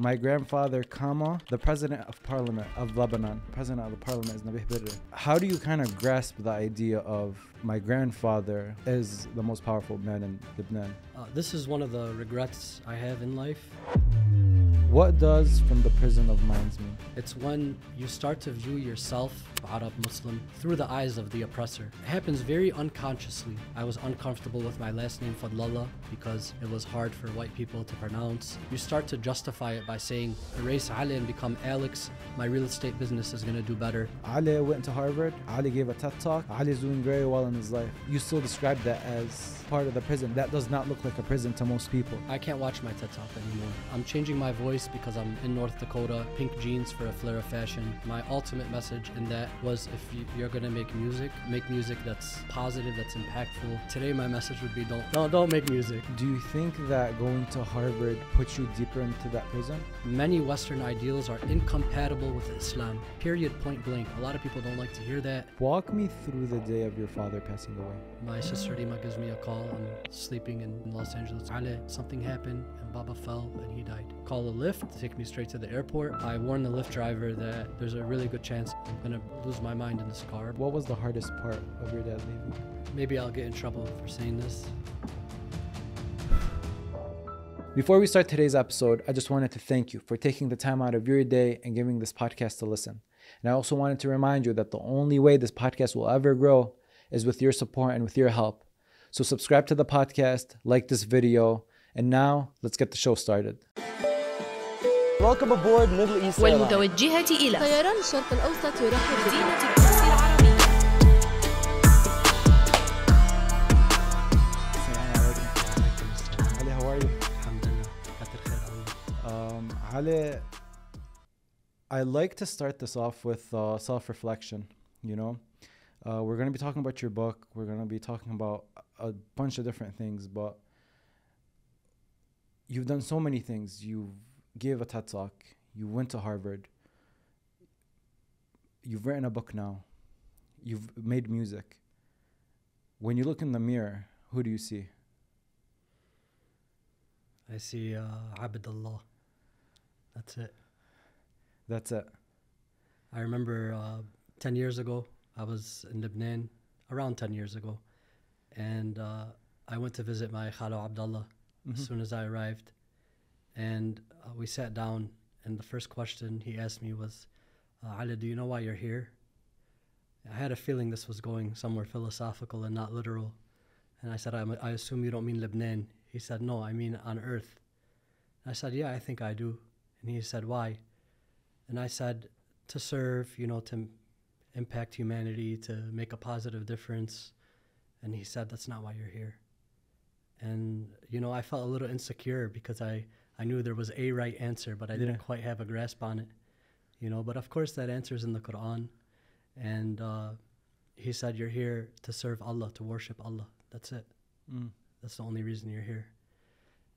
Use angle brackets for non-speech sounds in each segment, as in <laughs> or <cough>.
My grandfather, comma, the president of parliament of Lebanon, president of the parliament is Nabih Berri. How do you kind of grasp the idea of my grandfather is the most powerful man in Lebanon? Uh, this is one of the regrets I have in life. What does from the prison of minds mean? It's when you start to view yourself, Arab Muslim, through the eyes of the oppressor. It happens very unconsciously. I was uncomfortable with my last name Fadlallah because it was hard for white people to pronounce. You start to justify it by saying, erase Ali and become Alex, my real estate business is gonna do better. Ali went to Harvard, Ali gave a TED talk, Ali is doing very well in his life. You still describe that as part of the prison. That does not look like a prison to most people. I can't watch my TED talk anymore. I'm changing my voice because I'm in North Dakota, pink jeans for a flare of fashion. My ultimate message in that was if you- you're gonna make music, make music that's positive, that's impactful. Today my message would be don't don't don't make music. Do you think that going to Harvard puts you deeper into that prison? Many Western ideals are incompatible with Islam. Period. Point blank. A lot of people don't like to hear that. Walk me through the day of your father passing away. My sister Rima gives me a call. I'm sleeping in Los Angeles. Ali, something happened Baba fell and he died. Call a Lyft take me straight to the airport. I warned the Lyft driver that there's a really good chance I'm gonna lose my mind in this car. What was the hardest part of your dad leaving? Maybe I'll get in trouble for saying this. Before we start today's episode, I just wanted to thank you for taking the time out of your day and giving this podcast to listen. And I also wanted to remind you that the only way this podcast will ever grow is with your support and with your help. So subscribe to the podcast, like this video, and now let's get the show started. Welcome aboard Middle East والمتوجهة إلى طيران الشرق الأوسط يرحب um, Ali, I like to start this off with uh, self reflection. You know, uh, we're going to be talking about your book, we're going to be talking about a bunch of different things, but you've done so many things. You gave a TED talk, you went to Harvard, you've written a book now, you've made music. When you look in the mirror, who do you see? I see uh, Abdullah. That's it. That's it. I remember uh, 10 years ago, I was in Lebanon, around 10 years ago, and uh, I went to visit my Khalo Abdullah as soon as I arrived. And uh, we sat down, and the first question he asked me was, uh, Ali, do you know why you're here? I had a feeling this was going somewhere philosophical and not literal. And I said, I, I assume you don't mean Lebanon. He said, No, I mean on earth. I said, Yeah, I think I do. And he said, Why? And I said, To serve, you know, to m- impact humanity, to make a positive difference. And he said, That's not why you're here. And, you know, I felt a little insecure because I, I knew there was a right answer, but I didn't Yeah. quite have a grasp on it. You know, but of course that answer is in the Quran. And uh, he said, You're here to serve Allah, to worship Allah. That's it. Mm. That's the only reason you're here.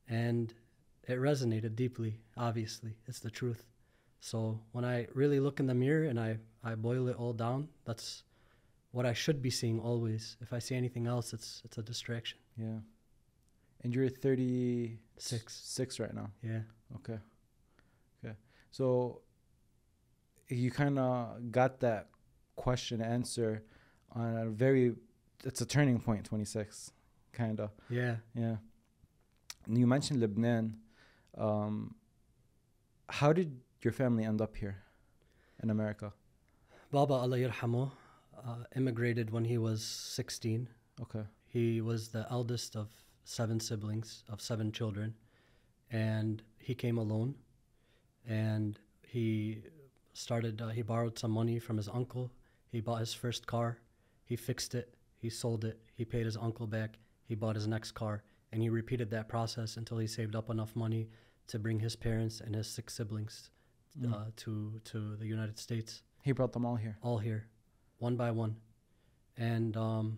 And it resonated deeply, obviously. It's the truth. So when I really look in the mirror and I, I boil it all down, that's what I should be seeing always. If I see anything else, it's it's a distraction. Yeah. And you're 36 Six. six right now. Yeah. Okay. Okay. So you kind of got that question answer on a very it's a turning point 26 kind of. Yeah. Yeah. And you mentioned Lebanon. Um how did your family end up here in America? Baba Allah yarhamu uh, immigrated when he was 16. Okay. He was the eldest of seven siblings, of seven children, and he came alone. And he started, uh, he borrowed some money from his uncle. He bought his first car. He fixed it. He sold it. He paid his uncle back. He bought his next car. And he repeated that process until he saved up enough money to bring his parents and his six siblings Mm. uh, to, to the United States He brought them all here. all here, one by one. And um,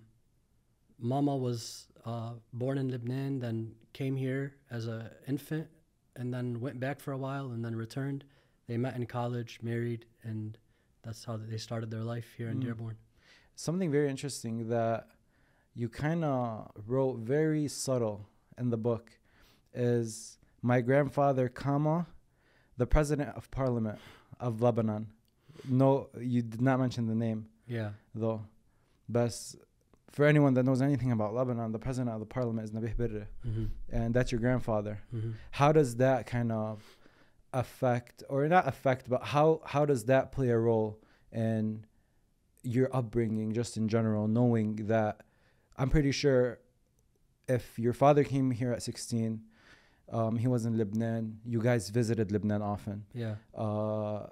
Mama was uh, born in Lebanon, then came here as an infant, and then went back for a while, and then returned. They met in college, married, and that's how they started their life here in Mm. Dearborn. Something very interesting that you kind of wrote very subtle in the book is my grandfather, comma, the president of parliament of Lebanon. No, you did not mention the name Yeah. though. But for anyone that knows anything about Lebanon, the president of the parliament is Nabih Berri, hmm and that's your grandfather. hmm How does that kind of affect, or not affect, but how how does that play a role in your upbringing, just in general, knowing that I'm pretty sure if your father came here at 16, um, he was in Lebanon. You guys visited Lebanon often. Yeah. Uh,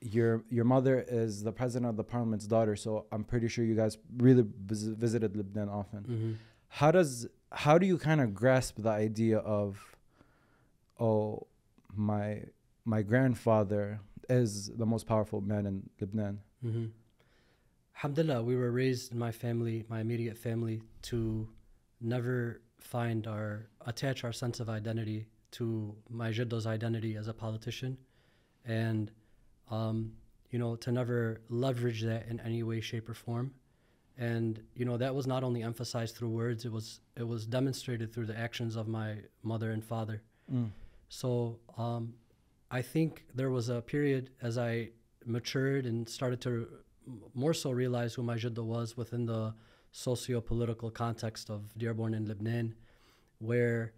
your your mother is the president of the parliament's daughter, so I'm pretty sure you guys really vis- visited Lebanon often. hmm How does how do you kind of grasp the idea of oh my my grandfather is the most powerful man in Lebanon? hmm Alhamdulillah, we were raised in my family, my immediate family, to never find our attach our sense of identity to my jiddo's identity as a politician, and um, you know to never leverage that in any way, shape, or form. And you know that was not only emphasized through words; it was it was demonstrated through the actions of my mother and father. Mm. So um, I think there was a period as I matured and started to more so realize who my jidda was within the socio-political context of Dearborn and Lebanon, where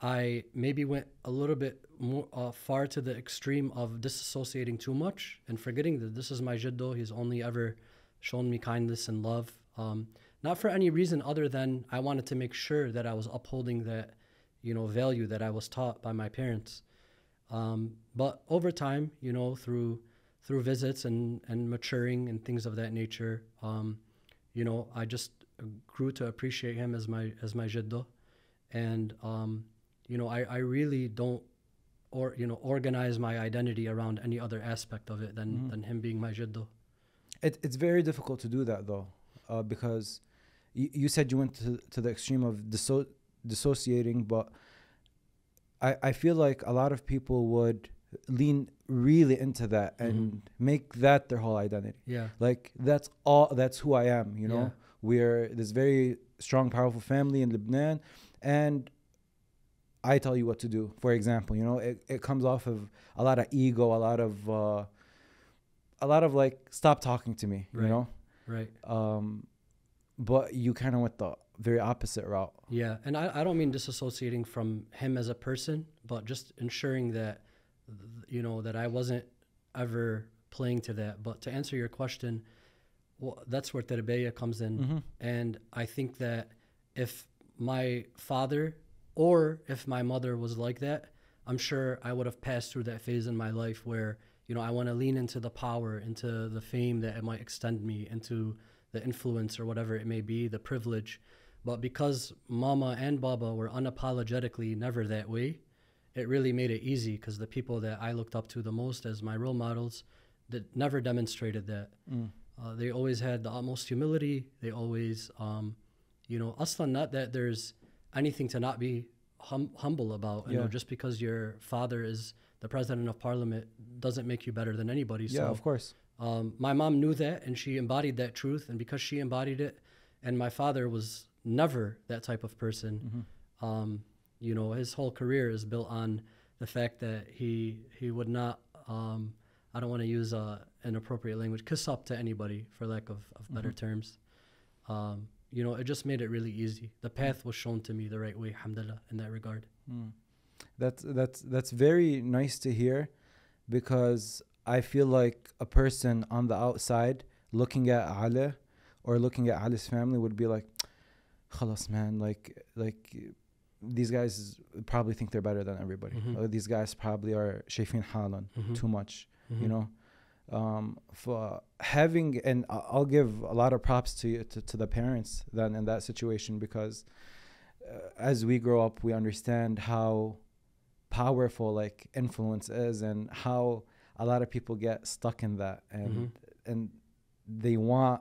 I maybe went a little bit more uh, far to the extreme of disassociating too much and forgetting that this is my jiddo. He's only ever shown me kindness and love, um, not for any reason other than I wanted to make sure that I was upholding that, you know, value that I was taught by my parents. Um, but over time, you know, through through visits and and maturing and things of that nature, um, you know, I just grew to appreciate him as my as my jiddo, and um, you know, I, I really don't or you know organize my identity around any other aspect of it than Mhm. than him being my jiddo. It, it's very difficult to do that though, uh, because you, you said you went to, to the extreme of disso- dissociating, but I, I feel like a lot of people would lean really into that and make that their whole identity. Yeah. Like that's all. That's who I am. You know, Yeah. we're this very strong, powerful family in Lebanon, and I tell you what to do. For example, you know, it, it comes off of a lot of ego, a lot of uh, a lot of like stop talking to me. You know, Right. um, but you kind of went the very opposite route. Yeah, and I, I don't mean disassociating from him as a person, but just ensuring that, you know, that I wasn't ever playing to that. But to answer your question, well, that's where Terbeya comes in. Mm-hmm. And I think that if my father or if my mother was like that, I'm sure I would have passed through that phase in my life where, you know, I want to lean into the power, into the fame that it might extend me, into the influence or whatever it may be, the privilege. But because mama and baba were unapologetically never that way, it really made it easy because the people that I looked up to the most as my role models that never demonstrated that. Mm. Uh, they always had the utmost humility. They always, um, you know, aslan not that there's anything to not be hum- humble about. You Yeah. know, just because your father is the president of parliament doesn't make you better than anybody. Yeah, so of course. um, my mom knew that and she embodied that truth. And because she embodied it, and my father was never that type of person, um, you know, his whole career is built on the fact that he he would not. Um, I don't want to use uh, inappropriate language, kiss up to anybody, for lack of, of better terms. You know, it just made it really easy. The path was shown to me the right way, alhamdulillah, in that regard. Mm. That's that's that's very nice to hear, because I feel like a person on the outside looking at Ali, or looking at Ali's family would be like, "Khalas, man, like like." These guys probably think they're better than everybody. Mhm. Or these guys probably are shafin halan Mhm. too much. Mhm. you know um for having and i'll give a lot of props to you to, to the parents then in that situation because uh, as we grow up we understand how powerful like influence is and how a lot of people get stuck in that and Mhm. and they want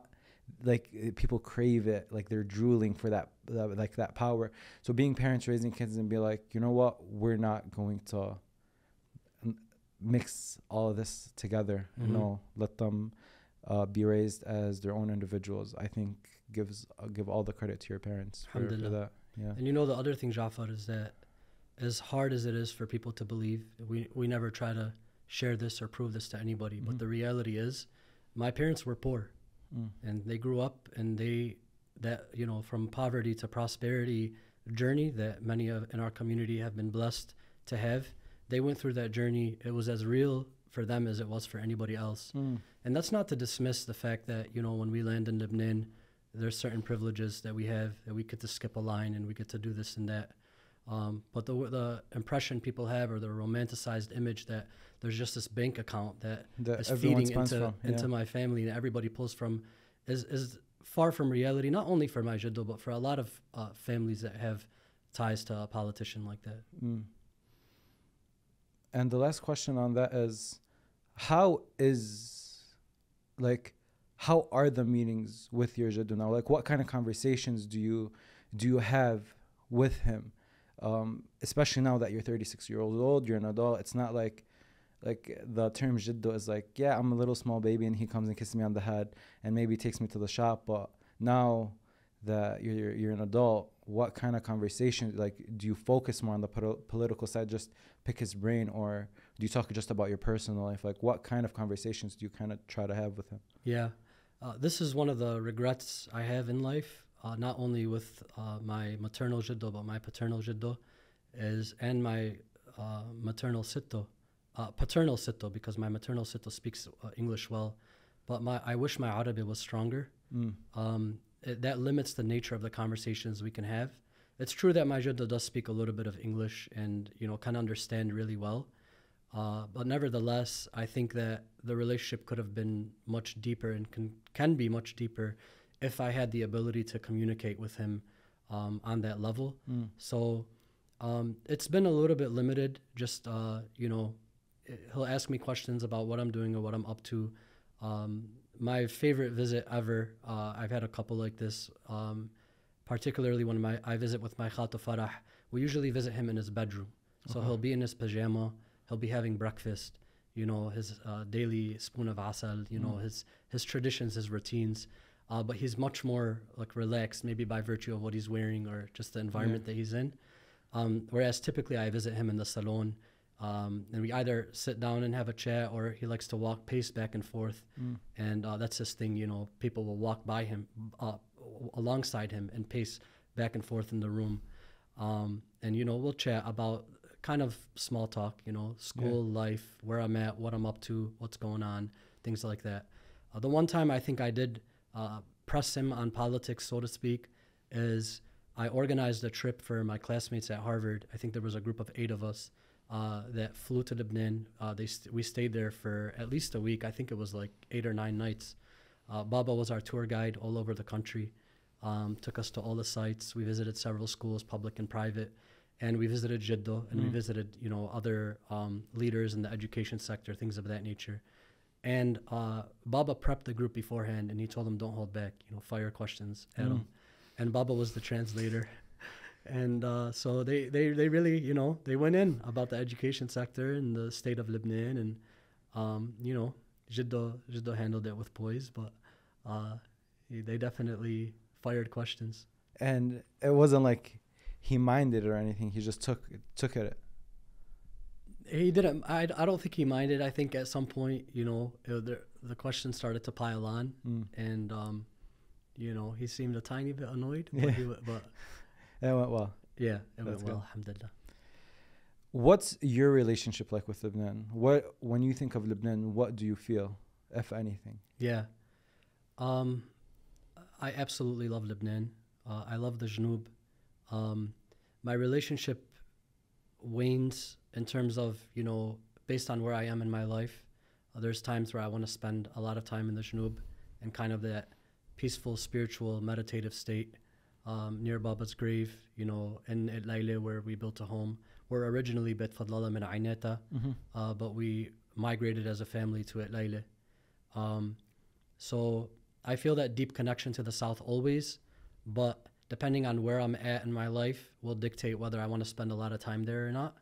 like people crave it like they're drooling for that, that like that power so being parents raising kids and be like you know what we're not going to mix all of this together Mhm. you know let them uh, be raised as their own individuals i think gives uh, give all the credit to your parents for, for that yeah And you know the other thing, Jaafar, is that as hard as it is for people to believe, we we never try to share this or prove this to anybody. But the reality is, my parents were poor, and they grew up and they that you know from poverty to prosperity journey that many of in our community have been blessed to have. They went through that journey. It was as real for them as it was for anybody else. And that's not to dismiss the fact that, you know, when we land in Lebanon, there's certain privileges that we have that we get to skip a line and we get to do this and that. Um, but the, the impression people have or the romanticized image that there's just this bank account that That is feeding into, from, yeah. into my family and everybody pulls from is, is far from reality, not only for my jiddo, but for a lot of uh, families that have ties to a politician like that. Mm. And the last question on that is how is like how are the meetings with your jaddu now? Like what kind of conversations do you do you have with him? Um, especially now that you're 36 years old, you're an adult. It's not like like the term jiddu is like, yeah, I'm a little small baby and he comes and kisses me on the head and maybe takes me to the shop. But now that you're, you're, you're an adult, what kind of conversation, like, do you focus more on the pol- political side, just pick his brain, or do you talk just about your personal life? Like, what kind of conversations do you kind of try to have with him? Yeah, uh, this is one of the regrets I have in life. Uh, not only with uh, my maternal jiddo, but my paternal jiddo, is and my uh, maternal sitto, uh, paternal sitto, because my maternal sitto speaks uh, English well, but my I wish my Arabic was stronger. Um, it, that limits the nature of the conversations we can have. It's true that my does speak a little bit of English and you know can understand really well. Uh, but nevertheless, I think that the relationship could have been much deeper and can, can be much deeper if I had the ability to communicate with him um, on that level. So um, it's been a little bit limited. Just, uh, you know, he'll ask me questions about what I'm doing or what I'm up to. Um, my favorite visit ever, uh, I've had a couple like this, um, particularly when my, I visit with my Khato Farah. We usually visit him in his bedroom. So he'll be in his pajama, he'll be having breakfast, you know, his uh, daily spoon of asal, you know, his, his traditions, his routines. Uh, but he's much more like relaxed, maybe by virtue of what he's wearing or just the environment that he's in. Um, whereas typically I visit him in the salon, um, and we either sit down and have a chat, or he likes to walk, pace back and forth, and uh, that's his thing. You know, people will walk by him, uh, alongside him, and pace back and forth in the room, um, and you know we'll chat about kind of small talk. You know, school life, where I'm at, what I'm up to, what's going on, things like that. Uh, the one time I think I did uh, press him on politics, so to speak, is I organized a trip for my classmates at Harvard. I think there was a group of eight of us uh, that flew to Lebanon. Uh, they st- we stayed there for at least a week. I think it was like eight or nine nights. Uh, Baba was our tour guide all over the country. Um, took us to all the sites. We visited several schools, public and private, and we visited Jiddo and we visited you know other um, leaders in the education sector, things of that nature. And uh, Baba prepped the group beforehand, and he told them, "Don't hold back. You know, fire questions at them." And Baba was the translator, and uh, so they, they they really you know they went in about the education sector and the state of Lebanon, and um, you know, Jiddo Jiddo handled it with poise, but uh, they definitely fired questions. And it wasn't like he minded or anything. He just took took it. He didn't. I, I don't think he minded. I think at some point, you know, it, the the questions started to pile on, and um, you know, he seemed a tiny bit annoyed. But, he, but It went well. yeah, it That's went good. Alhamdulillah. What's your relationship like with Lebanon? What when you think of Lebanon, what do you feel, if anything? Yeah. Um, I absolutely love Lebanon. Uh, I love the Jnub. Um, my relationship wanes in terms of, you know, based on where I am in my life. Uh, there's times where I want to spend a lot of time in the Jnub and kind of that peaceful, spiritual, meditative state um, near Baba's grave, you know, in El Laile where we built a home. We're originally Beit Fadlallah min Aineta, uh, but we migrated as a family to El Laile. Um, so I feel that deep connection to the South always, but depending on where I'm at in my life will dictate whether I want to spend a lot of time there or not.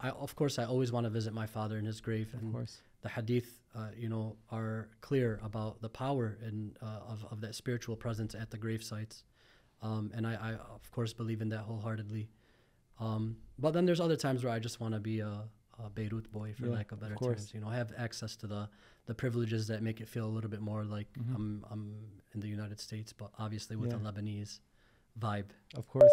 I, of course, I always want to visit my father in his grave, and course. the hadith, uh, you know, are clear about the power and uh, of of that spiritual presence at the grave sites, um, and I, I of course believe in that wholeheartedly. Um, but then there's other times where I just want to be a, a Beirut boy, for Yeah, lack of better course. terms. You know, I have access to the the privileges that make it feel a little bit more like Mhm. I'm I'm in the United States, but obviously with Yeah. a Lebanese vibe. Of course.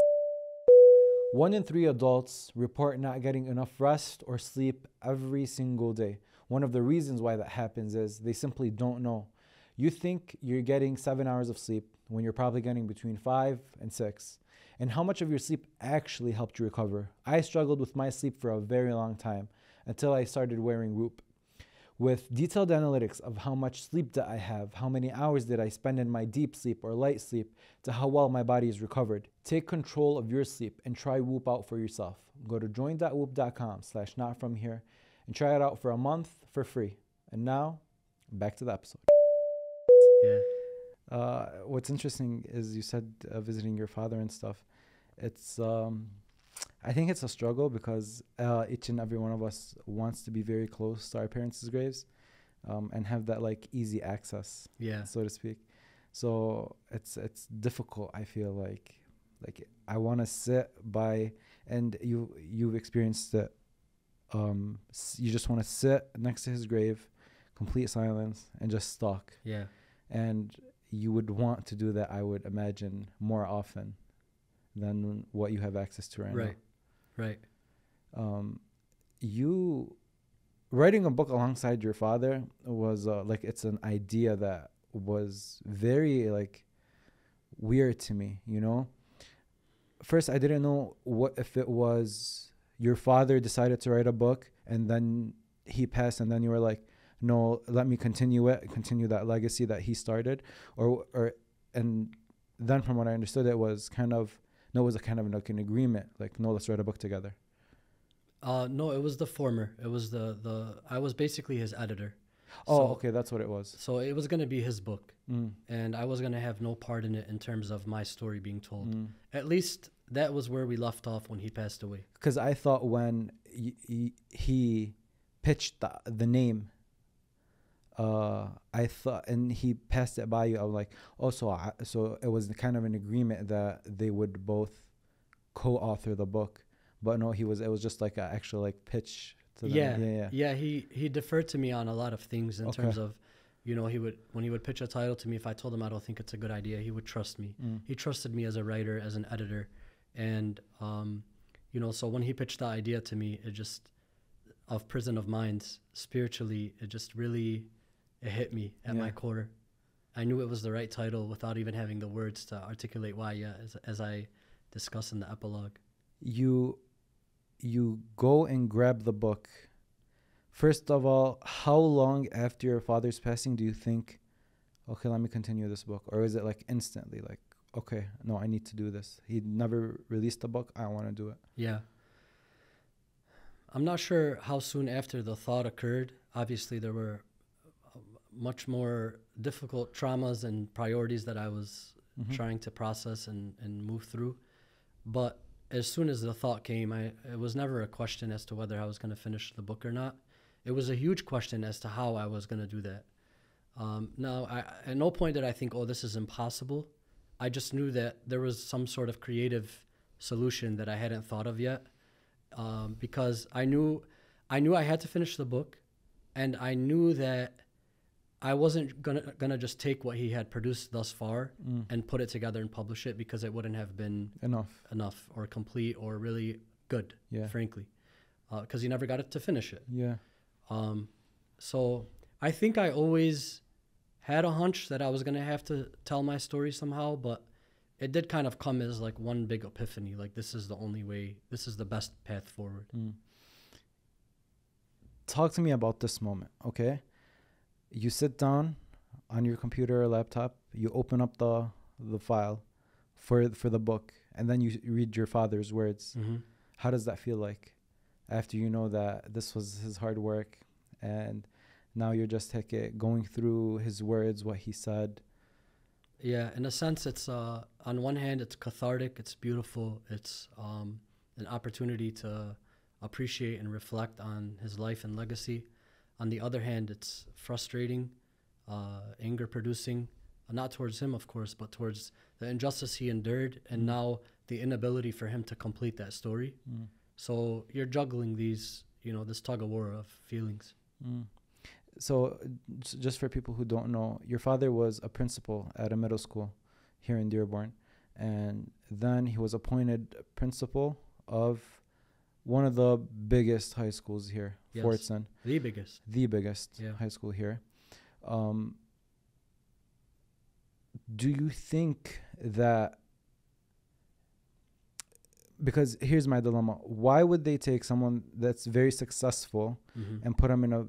One in three adults report not getting enough rest or sleep every single day. One of the reasons why that happens is they simply don't know. You think you're getting seven hours of sleep when you're probably getting between five and six. And how much of your sleep actually helped you recover? I struggled with my sleep for a very long time until I started wearing Whoop. With detailed analytics of how much sleep did I have, how many hours did I spend in my deep sleep or light sleep, to how well my body is recovered. Take control of your sleep and try Whoop out for yourself. Go to join.whoop.com slash not from here and try it out for a month for free. And now, back to the episode. Yeah. Uh, what's interesting is you said uh, visiting your father and stuff. It's, um, I think it's a struggle because uh, each and every one of us wants to be very close to our parents' graves um, and have that like easy access Yeah. so to speak. So it's it's difficult. I feel like like I want to sit by, and you you've experienced it. Um, you just want to sit next to his grave, complete silence, and just stalk. Yeah. And you would want to do that. I would imagine more often than what you have access to right, now Right. Right. um, you writing a book alongside your father was uh, like it's an idea that was very like weird to me you know first i didn't know what if it was your father decided to write a book and then he passed and then you were like no let me continue it continue that legacy that he started or or and then from what i understood it was kind of no it was a kind of like an agreement like no let's write a book together Uh, no, it was the former. It was the the. I was basically his editor. Oh, So- okay, that's what it was. So it was gonna be his book, Mm, and I was gonna have no part in it in terms of my story being told. mm. At least that was where we left off when he passed away. Because I thought when y- y- he pitched the, the name, uh, I thought, and he passed it by you. I was like, oh, so I, so it was kind of an agreement that they would both co-author the book. But no, he was. It was just like an actual like pitch. To them. Yeah, yeah, yeah. Yeah, he he deferred to me on a lot of things in Okay. terms of, you know, he would when he would pitch a title to me. If I told him I don't think it's a good idea, he would trust me. Mm. He trusted me as a writer, as an editor, and um, you know, so when he pitched the idea to me, it just of prison of minds spiritually, it just really it hit me at my Yeah. core. I knew it was the right title without even having the words to articulate why. Yeah, as, as I discuss in the epilogue. you you go and grab the book first of all how long after your father's passing do you think okay let me continue this book or is it like instantly like okay no i need to do this he never released the book i want to do it Yeah. I'm not sure how soon after the thought occurred. Obviously, there were much more difficult traumas and priorities that I was Mhm. trying to process and, and move through. But as soon as the thought came, I, it was never a question as to whether I was going to finish the book or not. It was a huge question as to how I was going to do that. Um, now, I, at no point did I think, oh, this is impossible. I just knew that there was some sort of creative solution that I hadn't thought of yet, um, because I knew, I knew I had to finish the book, and I knew that I wasn't gonna gonna just take what he had produced thus far Mm. and put it together and publish it because it wouldn't have been enough enough or complete or really good, yeah frankly, because he never got it to finish it. yeah Um, so I think I always had a hunch that I was gonna have to tell my story somehow, but it did kind of come as like one big epiphany. Like this is the only way. This is the best path forward. Mm. talk to me about this moment okay you sit down on your computer or laptop you open up the the file for for the book and then you read your father's words Mm-hmm. how does that feel like after you know that this was his hard work and now you're just like uh, going through his words what he said Yeah, in a sense, it's uh, on one hand, it's cathartic, it's beautiful, it's um, an opportunity to appreciate and reflect on his life and legacy. On the other hand, it's frustrating, uh, anger producing, uh, not towards him, of course, but towards the injustice he endured, and now the inability for him to complete that story. Mm. So you're juggling these, you know, this tug of war of feelings. Mm. So, just for people who don't know, your father was a principal at a middle school here in Dearborn, and then he was appointed principal of one of the biggest high schools here, Yes. Fordson, The biggest. the biggest Yeah. high school here. Um, do you think that? Because here's my dilemma: Why would they take someone that's very successful? hmm and put him in a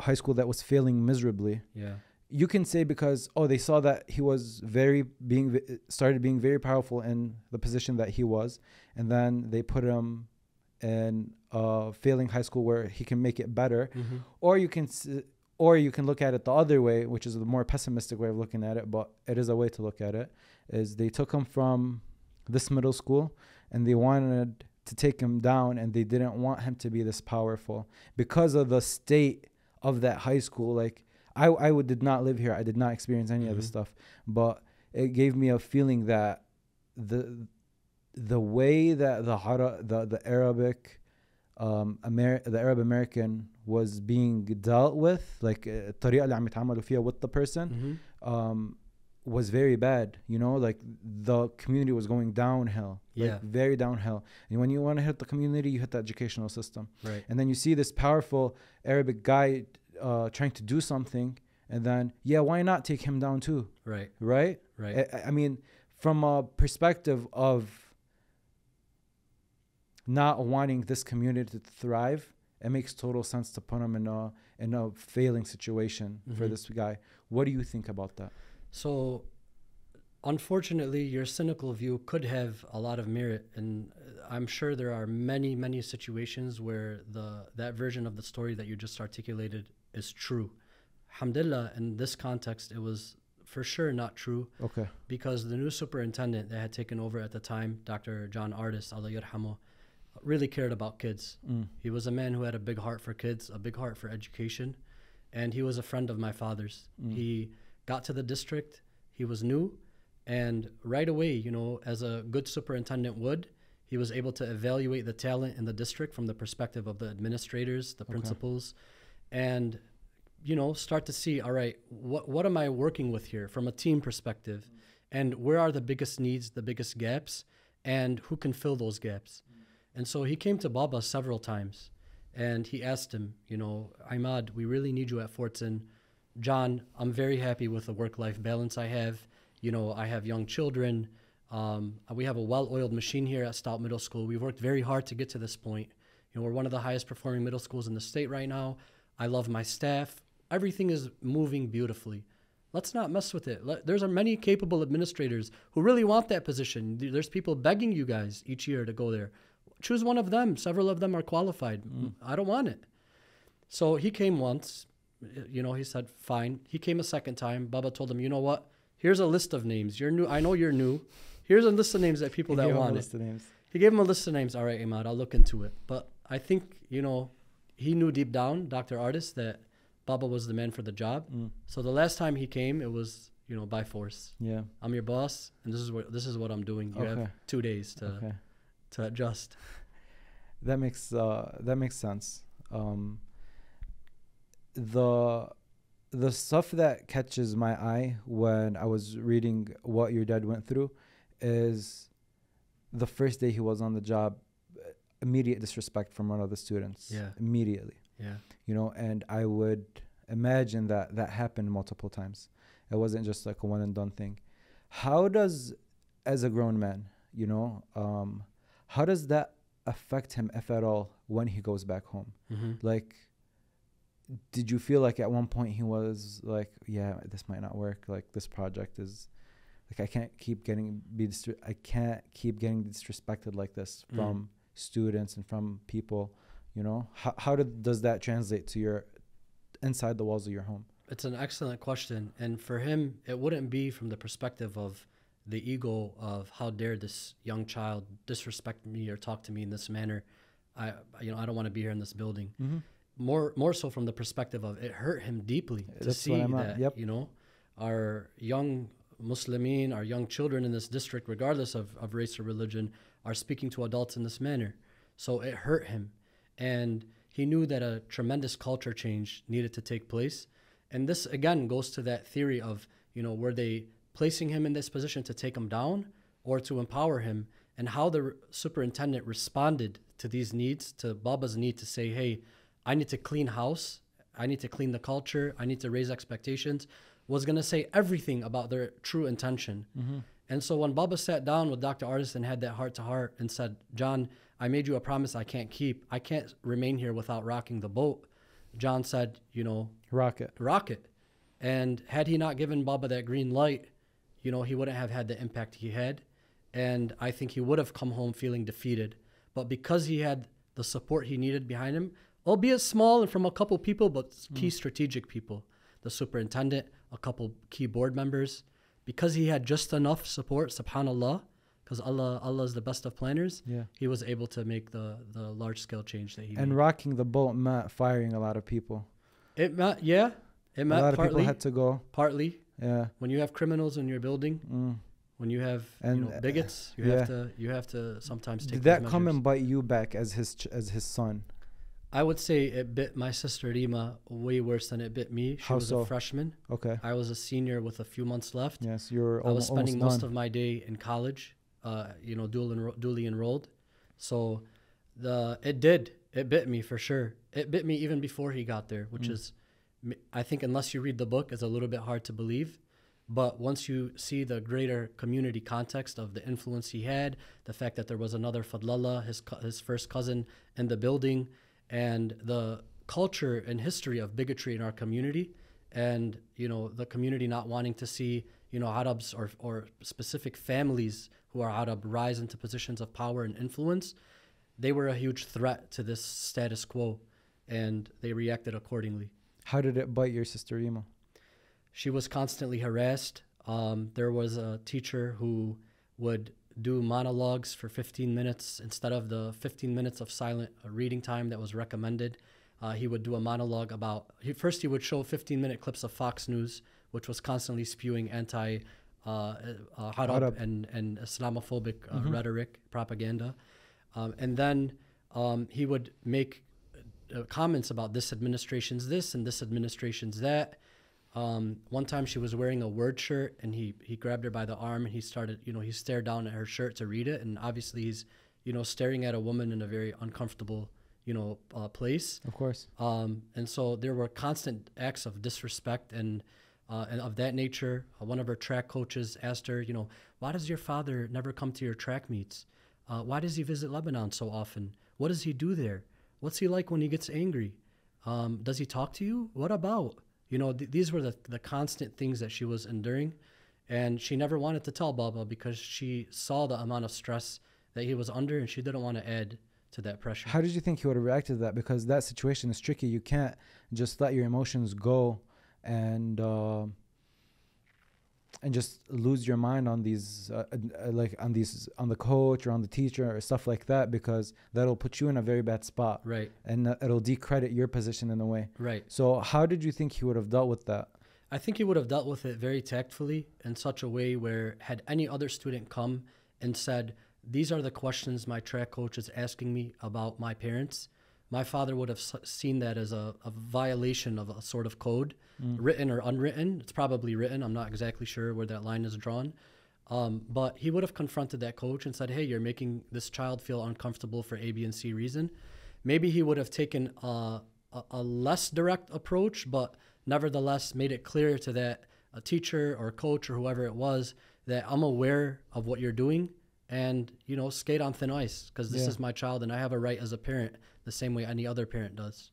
high school that was failing miserably Yeah. you can say because oh they saw that he was very being started being very powerful in the position that he was and then they put him in a failing high school where he can make it better. Hmm or you can or you can look at it the other way which is the more pessimistic way of looking at it but it is a way to look at it is they took him from this middle school and they wanted to take him down and they didn't want him to be this powerful because of the state of that high school. Like i i would, did not live here. I did not experience any of this Mhm. stuff but it gave me a feeling that the the way that the Hara- the the arabic um, Amer- the Arab American was being dealt with, like uh, الطريقة اللي عم يتعاملوا فيها with the person, hmm um, was very bad. You know, like the community was going downhill, like Yeah. very downhill. And when you want to hit the community, you hit the educational system, Right. and then you see this powerful Arabic guy uh, trying to do something, and then yeah, why not take him down too, Right. right? Right. I, I mean, from a perspective of not wanting this community to thrive, it makes total sense to put him in a in a failing situation for Mhm. this guy. What do you think about that? So, unfortunately, your cynical view could have a lot of merit, and I'm sure there are many, many situations where the that version of the story that you just articulated is true. Alhamdulillah, in this context, it was for sure not true Okay. because the new superintendent that had taken over at the time, Dr. John Artis, Allah yarhamu, really cared about kids. Mm. He was a man who had a big heart for kids, a big heart for education, and he was a friend of my father's. Mm. He got to the district, he was new, and right away, you know, as a good superintendent would, he was able to evaluate the talent in the district from the perspective of the administrators, the principals, and you know, start to see, all right, what what am I working with here from a team perspective? And where are the biggest needs, the biggest gaps, and who can fill those gaps? And so he came to Baba several times and he asked him, you know, Imad, we really need you at Fordson. John, I'm very happy with the work life balance I have. You know, I have young children. Um, we have a well oiled machine here at Stout Middle School. We've worked very hard to get to this point. You know, we're one of the highest performing middle schools in the state right now. I love my staff. Everything is moving beautifully. Let's not mess with it. Let, there's are many capable administrators who really want that position. There's people begging you guys each year to go there. Choose one of them. Several of them are qualified. I don't want it. So he came once. You know, he said, fine. He came a second time. Baba told him, you know what? Here's a list of names. You're new. I know you're new. Here's a list of names that people that want it. list of names. He gave him a list of names. All right, Imad, I'll look into it. But I think, you know, he knew deep down, Dr. Artis, that Baba was the man for the job. Mm. So the last time he came, it was, you know, by force. Yeah. I'm your boss, and this is what this is what I'm doing. You Okay. have two days to Okay. To adjust. <laughs> That makes uh that makes sense. Um the the stuff that catches my eye when I was reading what your dad went through is the first day he was on the job immediate disrespect from one of the students Yeah. immediately Yeah. you know and i would imagine that that happened multiple times it wasn't just like a one and done thing how does as a grown man you know um how does that affect him if at all when he goes back home Mm-hmm. like did you feel like at one point he was like yeah this might not work like this project is like i can't keep getting be dis- i can't keep getting disrespected like this Mm. from students and from people you know how, how did, does that translate to your inside the walls of your home It's an excellent question, and for him, it wouldn't be from the perspective of the ego of how dare this young child disrespect me or talk to me in this manner. I, you know, I don't want to be here in this building. mm-hmm. More, more so from the perspective of it hurt him deeply to That's see I'm at, that yep. you know our young Muslimin, our young children in this district, regardless of, of race or religion, are speaking to adults in this manner. So it hurt him. And he knew that a tremendous culture change needed to take place. And this, again, goes to that theory of, you know, were they placing him in this position to take him down or to empower him? And how the superintendent responded to these needs, to Baba's need to say, hey, I need to clean house, I need to clean the culture, I need to raise expectations, was going to say everything about their true intention. Mm-hmm. And so when Baba sat down with Dr. Artis and had that heart to heart and said, John, I made you a promise I can't keep. I can't remain here without rocking the boat. John said, you know, Rocket. rock it. And had he not given Baba that green light, you know, he wouldn't have had the impact he had. And I think he would have come home feeling defeated. But because he had the support he needed behind him, albeit small and from a couple people, but key mm. strategic people, the superintendent, a couple key board members, because he had just enough support, subhanallah, because Allah Allah is the best of planners, Yeah. he was able to make the, the large scale change that he And made. rocking the boat meant firing a lot of people. It meant, yeah, it A meant lot of partly, people had to go. partly Yeah. when you have criminals in your building, Mm. when you have And, you know, uh, bigots, you yeah. have to you have to sometimes take. Did that come and bite you back as his ch- as his son? I would say it bit my sister Rima way worse than it bit me. She How was so? a freshman. Okay. I was a senior with a few months left. Yes, you're I was spending most done. of my day in college, uh, you know, dual enro- duly enrolled. So the it did it bit me for sure. It bit me even before he got there, which Mm. is, I think, unless you read the book, it's a little bit hard to believe. But once you see the greater community context of the influence he had, the fact that there was another Fadlallah, his his first cousin, in the building, and the culture and history of bigotry in our community, and you know the community not wanting to see you know Arabs or or specific families who are Arab rise into positions of power and influence, they were a huge threat to this status quo, and they reacted accordingly. How did it bite your sister Rima? She was constantly harassed. Um, there was a teacher who would do monologues for 15 minutes instead of the 15 minutes of silent uh, reading time that was recommended. Uh, he would do a monologue about. He, first, he would show 15 minute clips of Fox News, which was constantly spewing anti uh, uh, Arab Arab. and, and Islamophobic uh, rhetoric, propaganda. Um, and then um, he would make uh, comments about this administration's this and this administration's that. Um, one time she was wearing a word shirt and he, he grabbed her by the arm and he started, you know, he stared down at her shirt to read it. And obviously he's, you know, staring at a woman in a very uncomfortable, you know, uh, place. Of course. Um, and so there were constant acts of disrespect and, uh, and of that nature. Uh, one of her track coaches asked her, you know, why does your father never come to your track meets? Uh, why does he visit Lebanon so often? What does he do there? What's he like when he gets angry? Um, does he talk to you? What about? You know, th- these were the, the constant things that she was enduring. And she never wanted to tell Baba because she saw the amount of stress that he was under and she didn't want to add to that pressure. How did you think he would have reacted to that? Because that situation is tricky. You can't just let your emotions go and uh, and just lose your mind on these uh, uh, like on these on the coach or on the teacher or stuff like that because that'll put you in a very bad spot right, and uh, it'll decredit your position in a way. right. So how did you think he would have dealt with that? I think he would have dealt with it very tactfully in such a way where, had any other student come and said, These are the questions my track coach is asking me about my parents, my father would have seen that as a, a violation of a sort of code, written or unwritten. It's probably written. I'm not exactly sure where that line is drawn. Um, but he would have confronted that coach and said, Hey, you're making this child feel uncomfortable for A, B, and C reason. Maybe he would have taken a, a, a less direct approach, but nevertheless made it clear to that a teacher or coach or whoever it was that I'm aware of what you're doing and, you know, skate on thin ice because this Yeah. is my child and I have a right as a parent the same way any other parent does.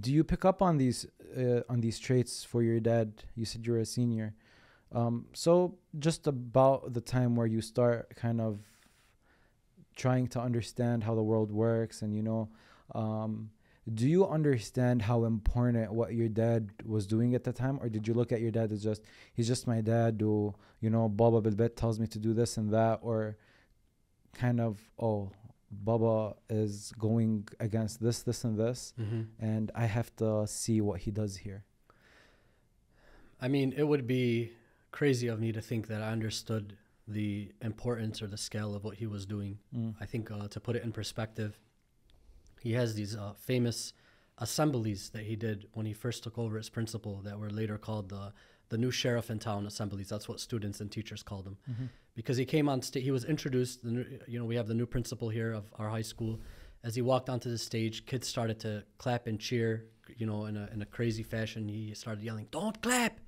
Do you pick up on these uh, on these traits for your dad? You said you're a senior. Um, so just about the time where you start kind of trying to understand how the world works and you know um, do you understand how important what your dad was doing at the time or did you look at your dad as just he's just my dad who you know baba bilbet tells me to do this and that or kind of oh baba is going against this this and this and I have to see what he does here. I mean, it would be crazy of me to think that I understood the importance or the scale of what he was doing. I think uh, to put it in perspective, he has these uh, famous assemblies that he did when he first took over as principal that were later called the the new sheriff in town assemblies. That's what students and teachers called them, because he came on stage. He was introduced. The new, you know, we have the new principal here of our high school. As he walked onto the stage, kids started to clap and cheer. You know, in a in a crazy fashion, he started yelling, "Don't clap!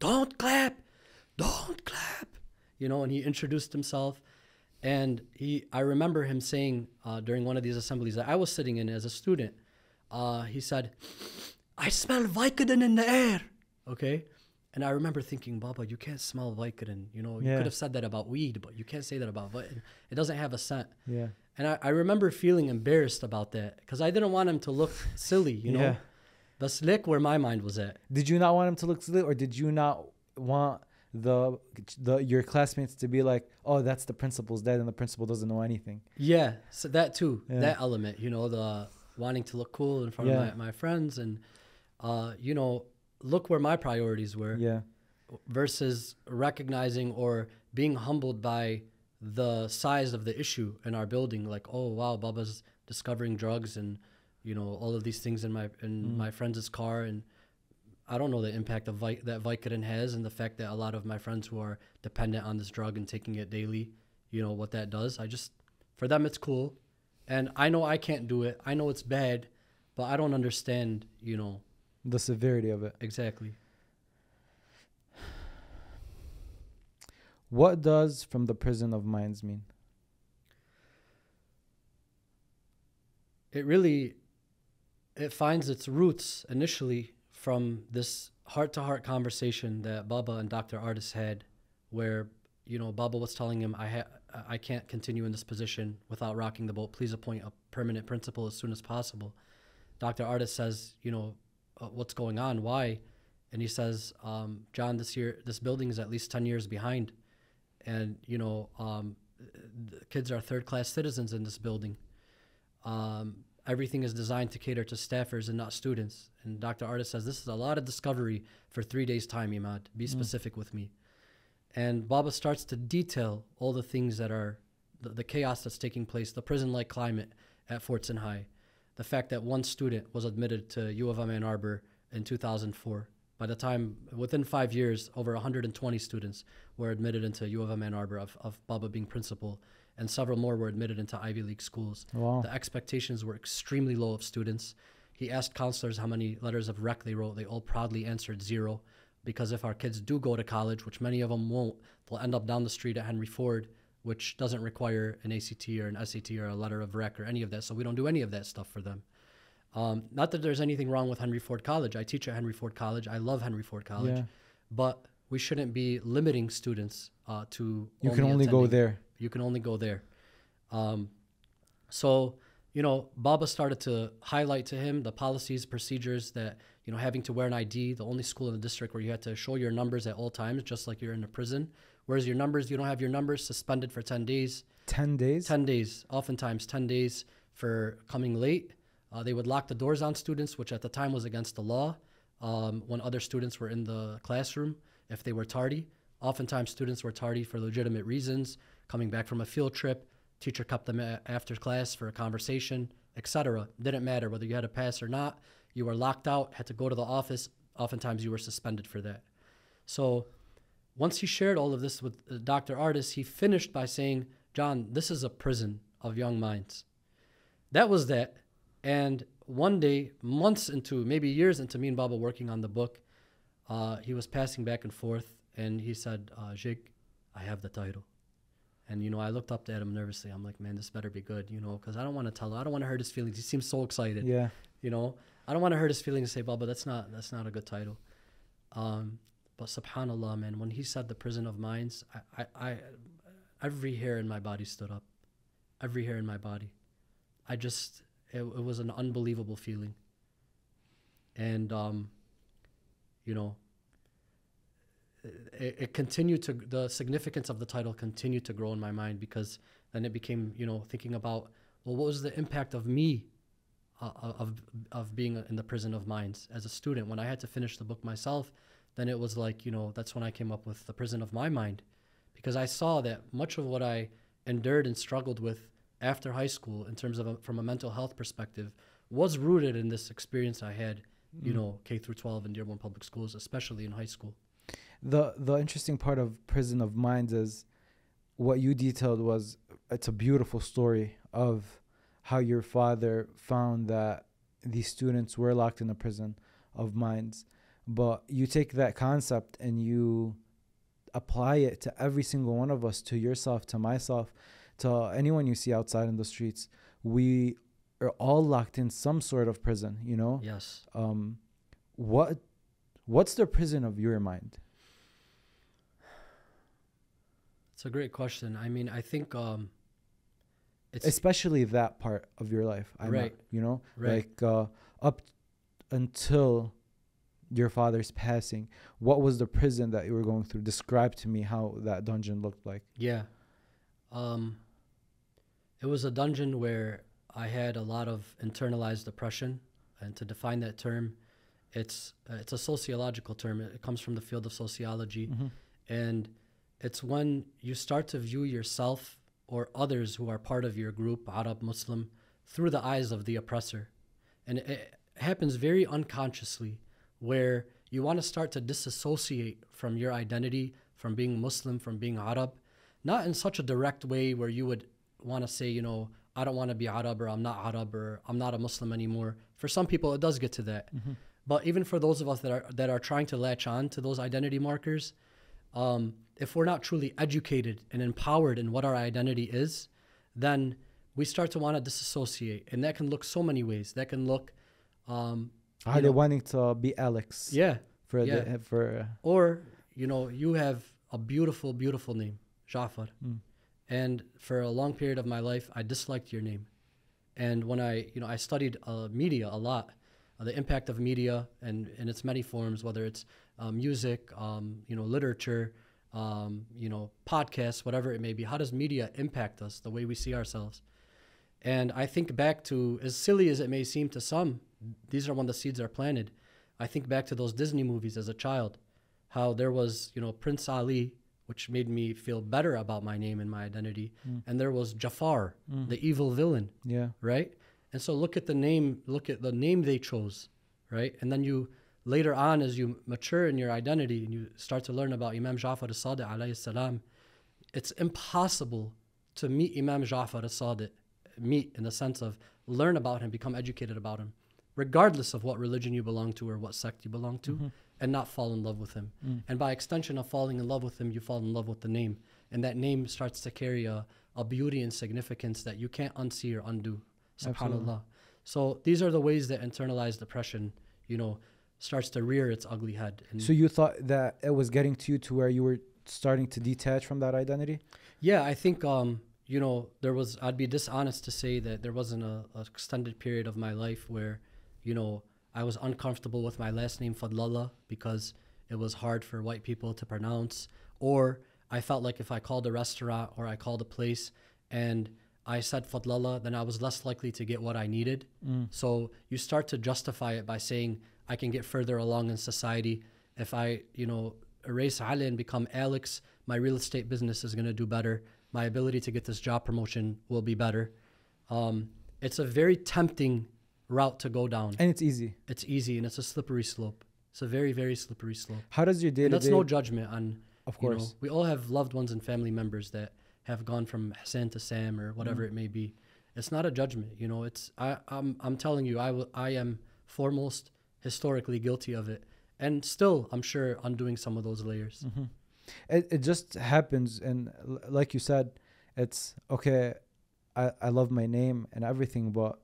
Don't clap! Don't clap!" You know, and he introduced himself. And he, I remember him saying uh, during one of these assemblies that I was sitting in as a student, uh, he said, I smell Vicodin in the air. Okay. And I remember thinking, Baba, you can't smell Vicodin. You know, you Yeah. could have said that about weed, but you can't say that about Vicodin. It doesn't have a scent. Yeah. And I, I remember feeling embarrassed about that because I didn't want him to look silly, you know? Yeah. That's like where my mind was at. Did you not want him to look silly, or did you not want the the your classmates to be like, oh, that's the principal's dad, and the principal doesn't know anything? Yeah, so that too, Yeah. that element, you know, the wanting to look cool in front Yeah. of my, my friends and, uh, you know, look where my priorities were Yeah. versus recognizing or being humbled by the size of the issue in our building. Like, oh, wow, Baba's discovering drugs and, you know, all of these things in my, in mm-hmm. my friend's car. And I don't know the impact of Vi- that Vicodin has and the fact that a lot of my friends who are dependent on this drug and taking it daily, you know, what that does. I just, for them, it's cool. And I know I can't do it. I know it's bad, but I don't understand, you know, The severity of it. exactly. What does from the prison of minds mean? It really, it finds its roots initially from this heart-to-heart conversation that Baba and Dr. Artis had, where you know Baba was telling him, "I ha- I can't continue in this position without rocking the boat. Please appoint a permanent principal as soon as possible." Dr. Artis says, "You know, uh, what's going on? Why?" And he says, um, "John, this year, this building is at least ten years behind, and you know, um, the kids are third-class citizens in this building." um, everything is designed to cater to staffers and not students. And Dr. Artis says this is a lot of discovery for three days' time, Imad. Be specific with me. And Baba starts to detail all the things that are the, the chaos that's taking place, the prison-like climate at Fordson High, the fact that one student was admitted to U of M Ann Arbor in 2004. By the time, within five years, over 120 students were admitted into U of M Ann Arbor of, of Baba being principal, and several more were admitted into Ivy League schools. Wow. The expectations were extremely low of students. He asked counselors how many letters of rec they wrote. They all proudly answered zero, because if our kids do go to college, which many of them won't, they'll end up down the street at Henry Ford, which doesn't require an ACT or an SAT or a letter of rec or any of that. So we don't do any of that stuff for them. Um, not that there's anything wrong with Henry Ford College. I teach at Henry Ford College. I love Henry Ford College, Yeah. but we shouldn't be limiting students uh, to. You can only go there. You can only go there. Um, so, you know, Baba started to highlight to him the policies, procedures that, you know, having to wear an ID, the only school in the district where you had to show your numbers at all times, just like you're in a prison. Whereas your numbers, you don't have your numbers, suspended for 10 days. Ten days. 10 days, oftentimes 10 days for coming late. Uh, they would lock the doors on students, which at the time was against the law um, when other students were in the classroom if they were tardy. Oftentimes, students were tardy for legitimate reasons, coming back from a field trip. Teacher kept them a- after class for a conversation, etc. Didn't matter whether you had a pass or not. You were locked out, had to go to the office. Oftentimes, you were suspended for that. So, once he shared all of this with uh, Dr. Artis, he finished by saying, John, this is a prison of young minds. That was that. And one day, months into, maybe years into me and Baba working on the book, uh, he was passing back and forth and he said, uh, Jake, I have the title. And, you know, I looked up at him nervously. I'm like, man, this better be good, you know, because I don't want to tell I don't want to hurt his feelings. He seems so excited Yeah. you know i don't want to hurt his feelings and say baba that's not that's not a good title um but subhanallah man when he said the prison of minds i i, I every hair in my body stood up. Every hair in my body. I just it, it was an unbelievable feeling. And um you know it, it continued to the significance of the title continued to grow in my mind because then it became you know thinking about well what was the impact of me uh, of of being in the prison of minds as a student? When I had to finish the book myself then it was like, you know, that's when I came up with the prison of my mind. Because I saw that much of what I endured and struggled with after high school in terms of a, from a mental health perspective was rooted in this experience I had, you mm. know, K through 12 in Dearborn Public Schools, especially in high school. the the interesting part of prison of minds is what you detailed was it's a beautiful story of how your father found that these students were locked in a prison of minds but you take that concept and you apply it to every single one of us to yourself to myself to anyone you see outside in the streets we are all locked in some sort of prison you know Yes. um what what's the prison of your mind It's a great question. I mean, I think um, it's especially that part of your life I Right. you know Right. like uh, up until your father's passing what was the prison that you were going through? Describe to me how that dungeon looked like. Yeah. Um, it was a dungeon where I had a lot of internalized oppression, and to define that term, it's uh, it's a sociological term. It, it comes from the field of sociology, and it's when you start to view yourself or others who are part of your group, Arab Muslim, through the eyes of the oppressor, and it, it happens very unconsciously, where you want to start to disassociate from your identity, from being Muslim, from being Arab, not in such a direct way where you would want to say, you know, I don't want to be Arab or I'm not Arab or I'm not a Muslim anymore. For some people, it does get to that. But even for those of us that are that are trying to latch on to those identity markers, um, if we're not truly educated and empowered in what our identity is, then we start to want to disassociate, and that can look so many ways. That can look, um, are they know- wanting to be alex yeah, for yeah. the for or you know you have a beautiful beautiful name Jaafar. And for a long period of my life I disliked your name. And when I you know I studied uh, media a lot uh, the impact of media and in its many forms whether it's uh, music um, you know literature um, you know podcasts whatever it may be how does media impact us the way we see ourselves and I think back to, as silly as it may seem to some, these are when the seeds are planted. I think back to those Disney movies as a child, how there was, you know, Prince Ali, which made me feel better about my name and my identity, mm. and there was Jafar, mm. the evil villain, yeah right? And so look at the name, look at the name they chose, right? And then you later on, as you mature in your identity and you start to learn about Imam Jafar as-Sadiq alayhi salam, it's impossible to meet Imam Jafar as-Sadiq, meet in the sense of learn about him, become educated about him, regardless of what religion you belong to or what sect you belong to, and not fall in love with him. And by extension of falling in love with him, you fall in love with the name. And that name starts to carry a, a beauty and significance that you can't unsee or undo. Subhanallah. So these are the ways that internalized oppression, you know, starts to rear its ugly head. And so you thought that it was getting to you to where you were starting to detach from that identity Yeah, I think um, you know there was. I'd be dishonest to say that there wasn't a, a extended period of my life where, you know, I was uncomfortable with my last name Fadlallah because it was hard for white people to pronounce, or I felt like if I called a restaurant or I called a place and I said Fadlallah, then I was less likely to get what I needed. Mm. So you start to justify it by saying I can get further along in society if I, you know, erase Ali and become Alex, my real estate business is going to do better. My ability to get this job promotion will be better. Um, it's a very tempting route to go down. and it's easy It's easy and it's a slippery slope. It's a very, very slippery slope. how does your day And that's no judgment on, Of you know, course. we all have loved ones and family members that have gone from Hassan to Sam or whatever Mm. it may be. It's not a judgment, you know. It's I, I'm I'm telling you, I will I am foremost historically guilty of it, and still I'm sure undoing some of those layers. Mm-hmm. It, it just happens and like you said it's okay I, I love my name and everything but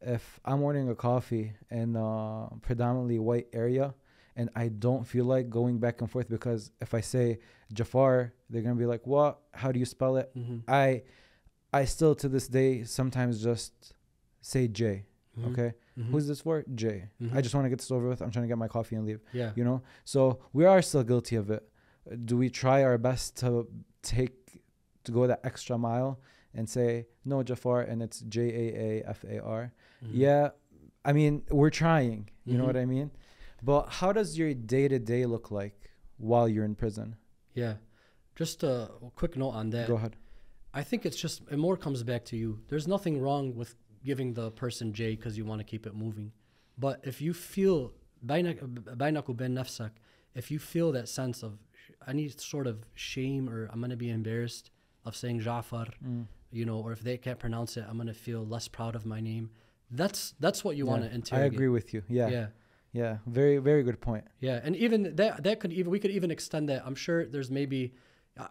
if i'm ordering a coffee in a predominantly white area and i don't feel like going back and forth because if i say jaafar they're gonna be like what how do you spell it Mhm. i i still to this day sometimes just say j Mhm. okay Mhm. who's this for j I Mhm. just want to get this over with i'm trying to get my coffee and leave Yeah. you know so we are still guilty of it do we try our best to take to go that extra mile and say no Jaafar and it's J A A F A R? Mm-hmm. Yeah, I mean we're trying. You mm-hmm. know what I mean? But how does your day to day look like while you're in prison? Yeah, just a quick note on that. Go ahead. I think it's just it more comes back to you. There's nothing wrong with giving the person J because you want to keep it moving, but if you feel if you feel that sense of any sort of shame or I'm gonna be embarrassed of saying Jaafar, you know, or if they can't pronounce it, I'm gonna feel less proud of my name. That's that's what you want Yeah, to I agree with you. Yeah. yeah. Yeah. Very, very good point. Yeah, and even that that could even we could even extend that. I'm sure there's maybe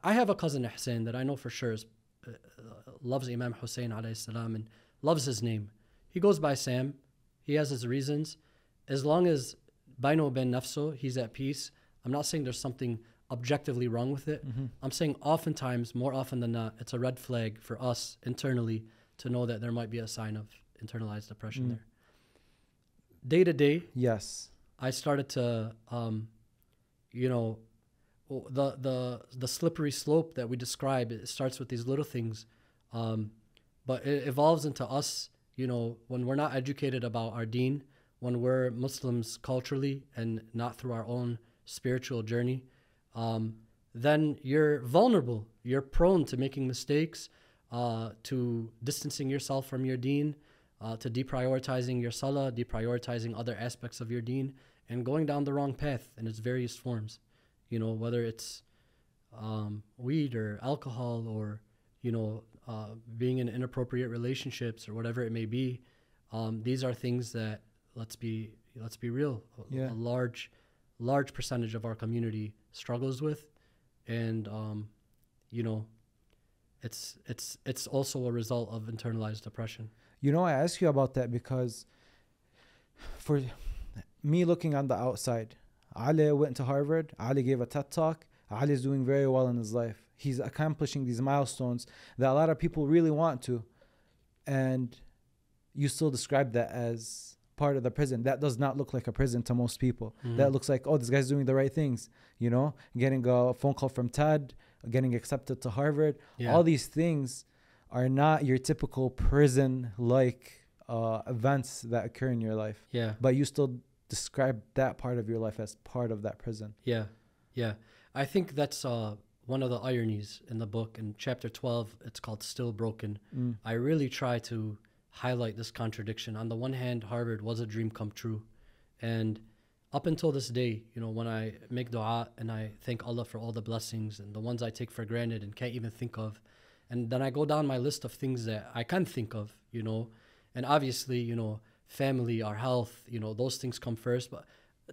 I have a cousin Hussein that I know for sure is, uh, loves Imam Hussein alayhi salam and loves his name. He goes by Sam. He has his reasons. As long as Baino ben Nafso, he's at peace. I'm not saying there's something objectively wrong with it. I'm saying oftentimes, more often than not, it's a red flag for us internally to know that there might be a sign of internalized oppression there. Day to day, Yes. I started to, um, you know, the the the slippery slope that we describe. It starts with these little things, um, but it evolves into us. You know, when we're not educated about our Deen, when we're Muslims culturally and not through our own spiritual journey, um, then you're vulnerable. You're prone to making mistakes, uh, to distancing yourself from your Deen, uh, to deprioritizing your salah, deprioritizing other aspects of your deen, and going down the wrong path in its various forms. You know, whether it's um, weed or alcohol or, you know, uh, being in inappropriate relationships or whatever it may be. Um, these are things that let's be let's be real. a- Yeah. A large, large percentage of our community struggles with, and um, you know, it's it's it's also a result of internalized oppression. You know, I ask you about that because for me looking on the outside, Ali went to Harvard. Ali gave a TED talk. Ali is doing very well in his life. He's accomplishing these milestones that a lot of people really want to. And you still describe that as part of the prison. That does not look like a prison to most people. That looks like, oh, this guy's doing the right things, you know, getting a phone call from TED, getting accepted to Harvard. Yeah. All these things are not your typical prison like uh, events that occur in your life. Yeah. But you still describe that part of your life as part of that prison. Yeah, yeah. I think that's uh, one of the ironies in the book. In chapter 12, it's called Still Broken. Mm. I really try to highlight this contradiction. On the one hand, Harvard was a dream come true. And up until this day, you know, when I make dua and I thank Allah for all the blessings and the ones I take for granted and can't even think of, and then I go down my list of things that I can think of, you know, and obviously, you know, family, our health, you know, those things come first. But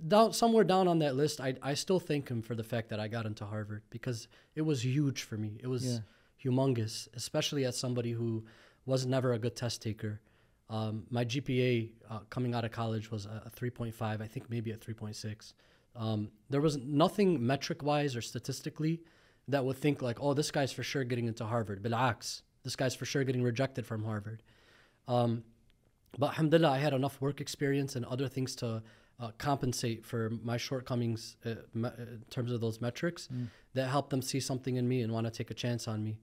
down somewhere down on that list, I I still thank him for the fact that I got into Harvard because it was huge for me. It was Yeah. humongous, especially as somebody who was never a good test taker. Um, my GPA uh, coming out of college was a, a 3.5, I think maybe a 3.6. Um, there was nothing metric wise or statistically that would think like, oh, this guy's for sure getting into Harvard. Bil'aks, this guy's for sure getting rejected from Harvard. Um, but alhamdulillah, I had enough work experience and other things to uh, compensate for my shortcomings uh, uh, in terms of those metrics that helped them see something in me and want to take a chance on me.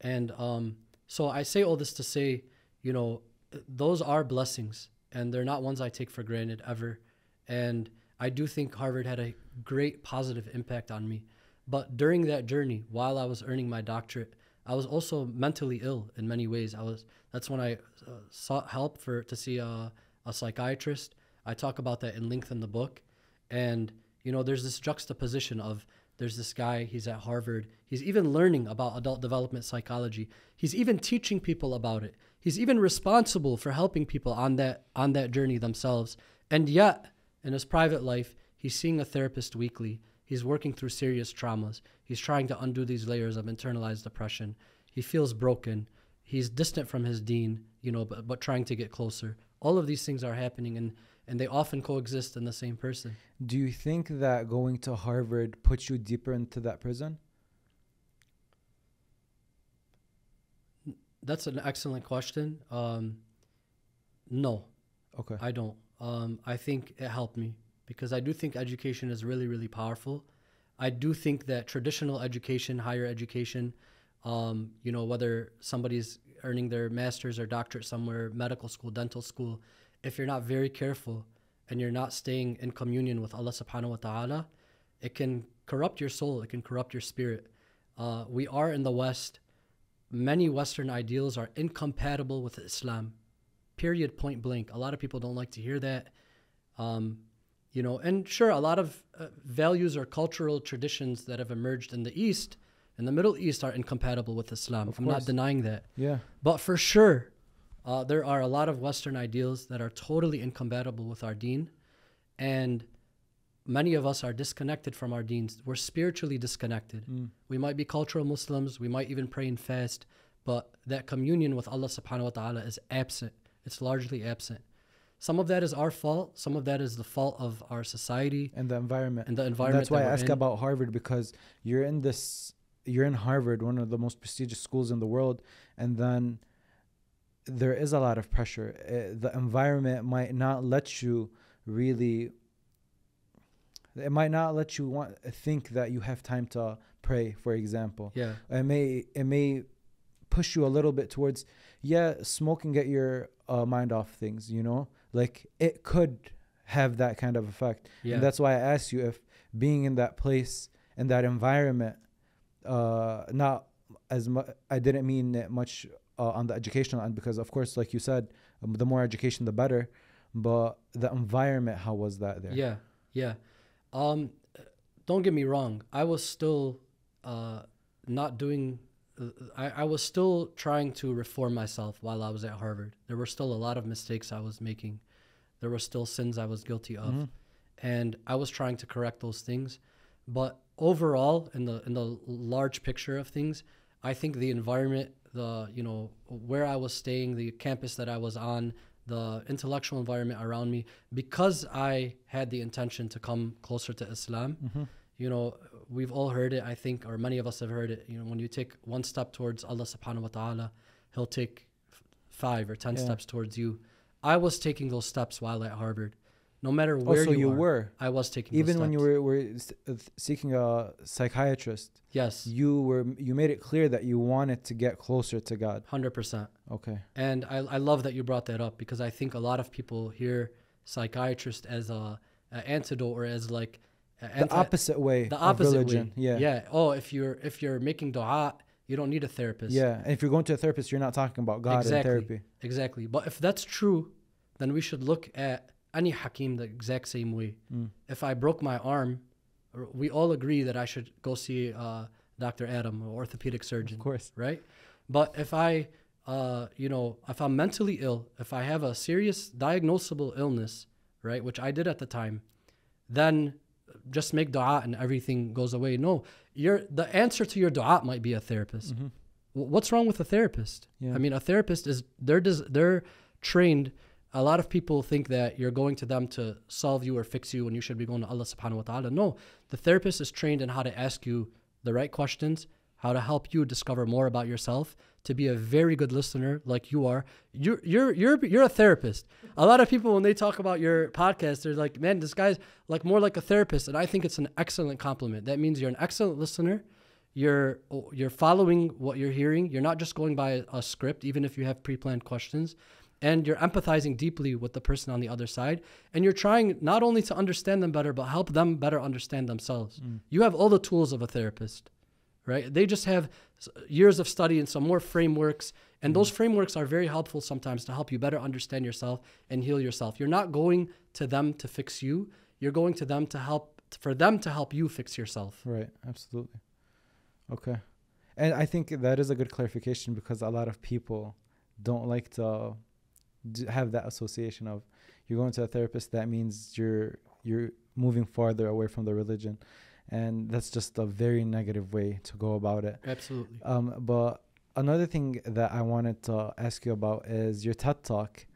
And um, so I say all this to say, you know, those are blessings and they're not ones I take for granted ever. And I do think Harvard had a great positive impact on me. But during that journey, while I was earning my doctorate, I was also mentally ill in many ways. I was that's when I uh, sought help for to see a, a psychiatrist. I talk about that in length in the book, and you know, there's this juxtaposition of there's this guy he's at Harvard. He's even learning about adult development psychology. He's even teaching people about it. He's even responsible for helping people on that on that journey themselves. And yet, in his private life, he's seeing a therapist weekly. He's working through serious traumas. He's trying to undo these layers of internalized oppression. He feels broken. He's distant from his deen, you know, but, but trying to get closer. All of these things are happening and, and they often coexist in the same person. Do you think that going to Harvard puts you deeper into that prison? That's an excellent question. Um, no, Okay. I don't. Um, I think it helped me because I do think education is really, really powerful. I do think that traditional education, higher education, um, you know, whether somebody's earning their master's or doctorate somewhere, medical school, dental school, if you're not very careful and you're not staying in communion with Allah subhanahu wa ta'ala, it can corrupt your soul, it can corrupt your spirit. Uh, we are in the West, many Western ideals are incompatible with Islam. Period, point blank. A lot of people don't like to hear that. Um, you know, and sure, a lot of uh, values or cultural traditions that have emerged in the East, in the Middle East, are incompatible with Islam. Of I'm not denying that. Yeah. But for sure, uh, there are a lot of Western ideals that are totally incompatible with our deen. And many of us are disconnected from our deens. We're spiritually disconnected. We might be cultural Muslims, we might even pray and fast, but that communion with Allah subhanahu wa ta'ala is absent. It's largely absent. Some of that is our fault, some of that is the fault of our society And the environment. and the And environment. that's why that I ask in. about Harvard because you're in this, you're in Harvard, one of the most prestigious schools in the world, and then there is a lot of pressure. Uh, the environment might not let you really. It might not let you want think that you have time to pray, for example. Yeah. It may it may push you a little bit towards yeah, smoke and get your uh, mind off things. You know, like it could have that kind of effect. Yeah. And that's why I asked you if being in that place in that environment, uh, not as much. I didn't mean it much uh, on the educational end because, of course, like you said, um, the more education, the better. But the environment, how was that there? Yeah, yeah. Um, don't get me wrong. I was still uh, not doing. uh, I, I was still trying to reform myself while I was at Harvard. There were still a lot of mistakes I was making. There were still sins I was guilty of, and I was trying to correct those things. But overall, in the in the large picture of things, I think the environment, the you know where I was staying, the campus that I was on, the intellectual environment around me, because I had the intention to come closer to Islam. Mm-hmm. You know, we've all heard it, I think, or many of us have heard it. You know, when you take one step towards Allah Subhanahu wa Taala, He'll take f- five or ten Yeah. steps towards you. I was taking those steps while at Harvard. No matter where Oh, so you, you are, were I was taking even when you were, were uh, seeking a psychiatrist. yes, You were you made it clear that you wanted to get closer to God. hundred percent. Okay. And I, I love that you brought that up because I think a lot of people hear psychiatrist as a, a antidote or as like The opposite way the of opposite religion. way. Yeah. yeah. Oh, if you're if you're making du'a, you don't need a therapist. Yeah. And if you're going to a therapist, you're not talking about God exactly. and therapy. Exactly. But if that's true, then we should look at any hakim the exact same way. Mm. If I broke my arm, we all agree that I should go see uh, Dr. Adam, or orthopedic surgeon. Of course. right? But if I, uh, you know, if I'm mentally ill, if I have a serious diagnosable illness, right, which I did at the time, then just make dua and everything goes away. No, your the answer to your dua might be a therapist. Mm-hmm. What's wrong with a therapist? Yeah. I mean, a therapist is they're des- they're trained. A lot of people think that you're going to them to solve you or fix you, when you should be going to Allah Subhanahu wa Taala. No, the therapist is trained in how to ask you the right questions, how to help you discover more about yourself, to be a very good listener like you are. You're you're you're you're a therapist. A lot of people when they talk about your podcast, they're like, "Man, this guy's like more like a therapist," and I think it's an excellent compliment. That means you're an excellent listener. You're oh, you're following what you're hearing. You're not just going by a script, even if you have pre-planned questions. And you're empathizing deeply with the person on the other side. And you're trying not only to understand them better, but help them better understand themselves. Mm. You have all the tools of a therapist right? They just have years of study and some more frameworks, and mm. those frameworks are very helpful sometimes to help you better understand yourself and heal yourself. You're not going to them to fix you; you're going to them to help for them to help you fix yourself. Right. Absolutely. Okay. And I think that is a good clarification because a lot of people don't like to have that association of you're going to a therapist that means you're you're moving farther away from the religion and that's just a very negative way to go about it Absolutely. um, but another thing that i wanted to ask you about is your ted talk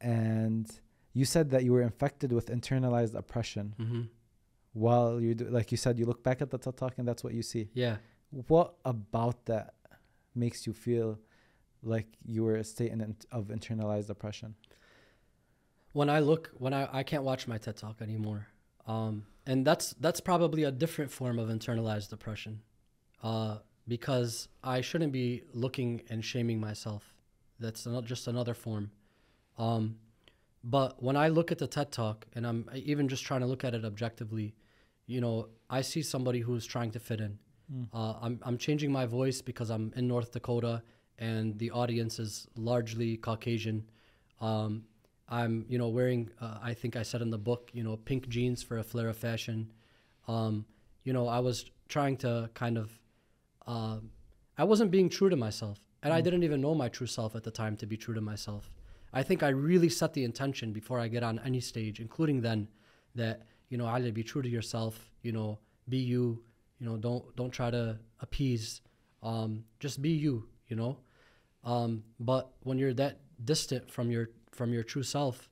and you said that you were infected with internalized oppression mm-hmm. while you do like you said you look back at the ted talk and that's what you see Yeah. what about that makes you feel like you were a state in, of internalized oppression when I look when I, I can't watch my TED talk anymore. Um, and that's that's probably a different form of internalized oppression. Uh, because I shouldn't be looking and shaming myself. That's not just another form. Um, But when I look at the TED Talk, and I'm even just trying to look at it objectively, you know, I see somebody who's trying to fit in. Uh, I'm I'm changing my voice because I'm in North Dakota, and the audience is largely Caucasian. Um, I'm you know wearing uh, I think I said in the book you know pink jeans for a flare of fashion. Um, you know I was trying to kind of uh, I wasn't being true to myself, and I didn't even know my true self at the time to be true to myself. I think I really set the intention before I get on any stage, including then, that you know Ali, be true to yourself. You know, be you. You know, don't don't try to appease. Um, just be you. You know, um, but when you're that distant from your from your true self,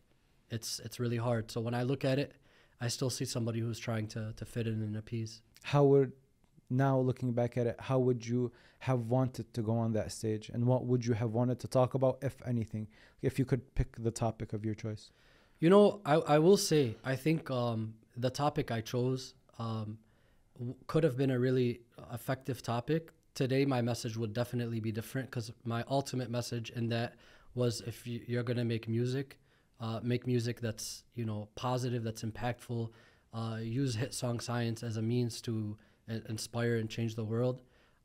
it's it's really hard. So when I look at it, I still see somebody who's trying to to fit in and appease. How would now looking back at it, how would you have wanted to go on that stage, and what would you have wanted to talk about, if anything, if you could pick the topic of your choice? You know, I, I will say, I think um, the topic I chose um, could have been a really effective topic. Today, my message would definitely be different because my ultimate message in that was if you, you're going to make music, uh, make music that's, you know, positive, that's impactful, uh, use hit song science as a means to uh, inspire and change the world.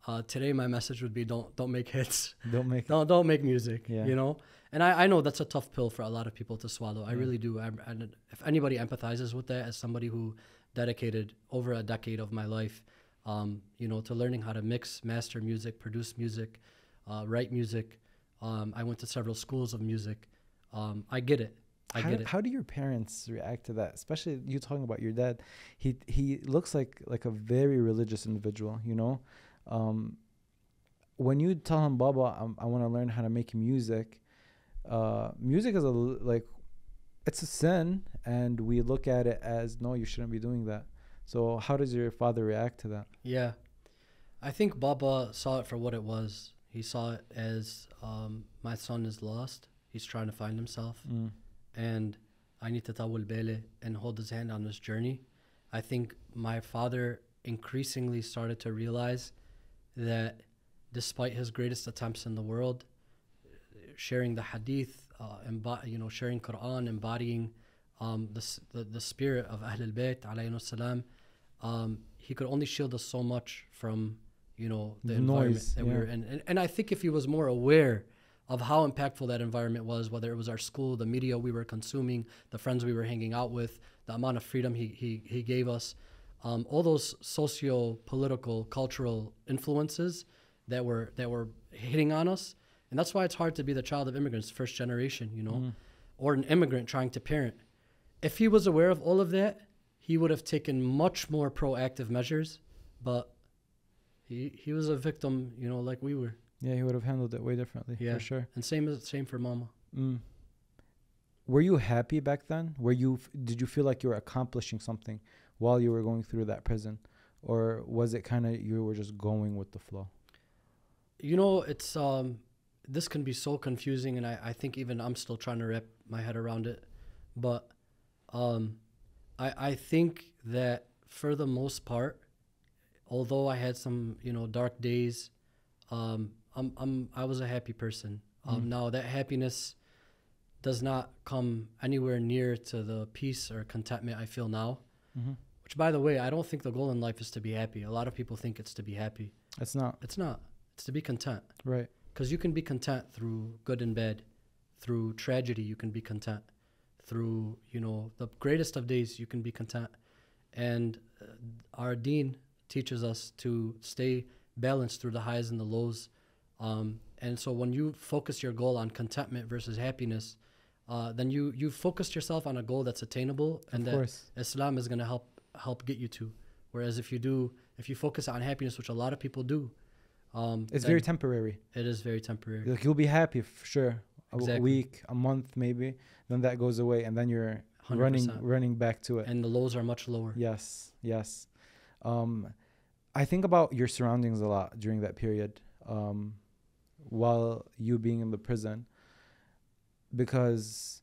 Uh, today, my message would be don't don't make hits <laughs> Don't make <laughs> don't don't make music Yeah. you know and I, I know that's a tough pill for a lot of people to swallow i really do I, and if anybody empathizes with that as somebody who dedicated over a decade of my life um, you know to learning how to mix master music produce music uh, write music um, i went to several schools of music um, i get it i how, get it how do your parents react to that? Especially you talking about your dad. He he looks like like a very religious individual. You know, um, when you tell him, Baba, I'm, I want to learn how to make music. Uh, music is a like, it's a sin, and we look at it as no, you shouldn't be doing that. So how does your father react to that? Yeah. I think Baba saw it for what it was. He saw it as um, my son is lost. He's trying to find himself. Mm. And I need to tawul bele and hold his hand on this journey. I think my father increasingly started to realize that despite his greatest attempts in the world, sharing the hadith, uh, embo- you know, sharing Quran, embodying um, the, the, the spirit of Ahl al-Bayt, alayhi salam, um, he could only shield us so much from, you know, the, The environment that we were in. And, and I think if he was more aware of how impactful that environment was, whether it was our school, the media we were consuming, the friends we were hanging out with, the amount of freedom he, he, he gave us, um, all those socio political, cultural influences that were that were hitting on us. And that's why it's hard to be the child of immigrants, first generation, you know, or an immigrant trying to parent. If he was aware of all of that, he would have taken much more proactive measures, but he he was a victim, you know, like we were. Yeah, he would have handled it way differently Yeah. for sure. And same as same for mama. Mm. Were you happy back then? Were you f- did you feel like you were accomplishing something while you were going through that prison, or was it kind of you were just going with the flow? You know, it's um this can be so confusing and I, I think even I'm still trying to wrap my head around it. But um I I think that for the most part, although I had some, you know, dark days, um I'm I'm I was a happy person. Um now that happiness does not come anywhere near to the peace or contentment I feel now. Mhm. Which by the way, I don't think the goal in life is to be happy. A lot of people think it's to be happy. It's not It's not. It's to be content. right. Because you can be content through good and bad, through tragedy, you can be content, through you know the greatest of days, you can be content, and uh, our Deen teaches us to stay balanced through the highs and the lows. Um, and so when you focus your goal on contentment versus happiness, uh, then you you focused yourself on a goal that's attainable and of that course. Islam is going to help help get you to. Whereas if you do, if you focus on happiness, which a lot of people do, um, It's very temporary. it is very temporary. Like you'll be happy for sure. A Exactly. week, a month, maybe. Then that goes away, and then you're running 100%. running back to it. and the lows are much lower. Yes, yes. Um, I think about your surroundings a lot during that period, um, while you being in the prison, because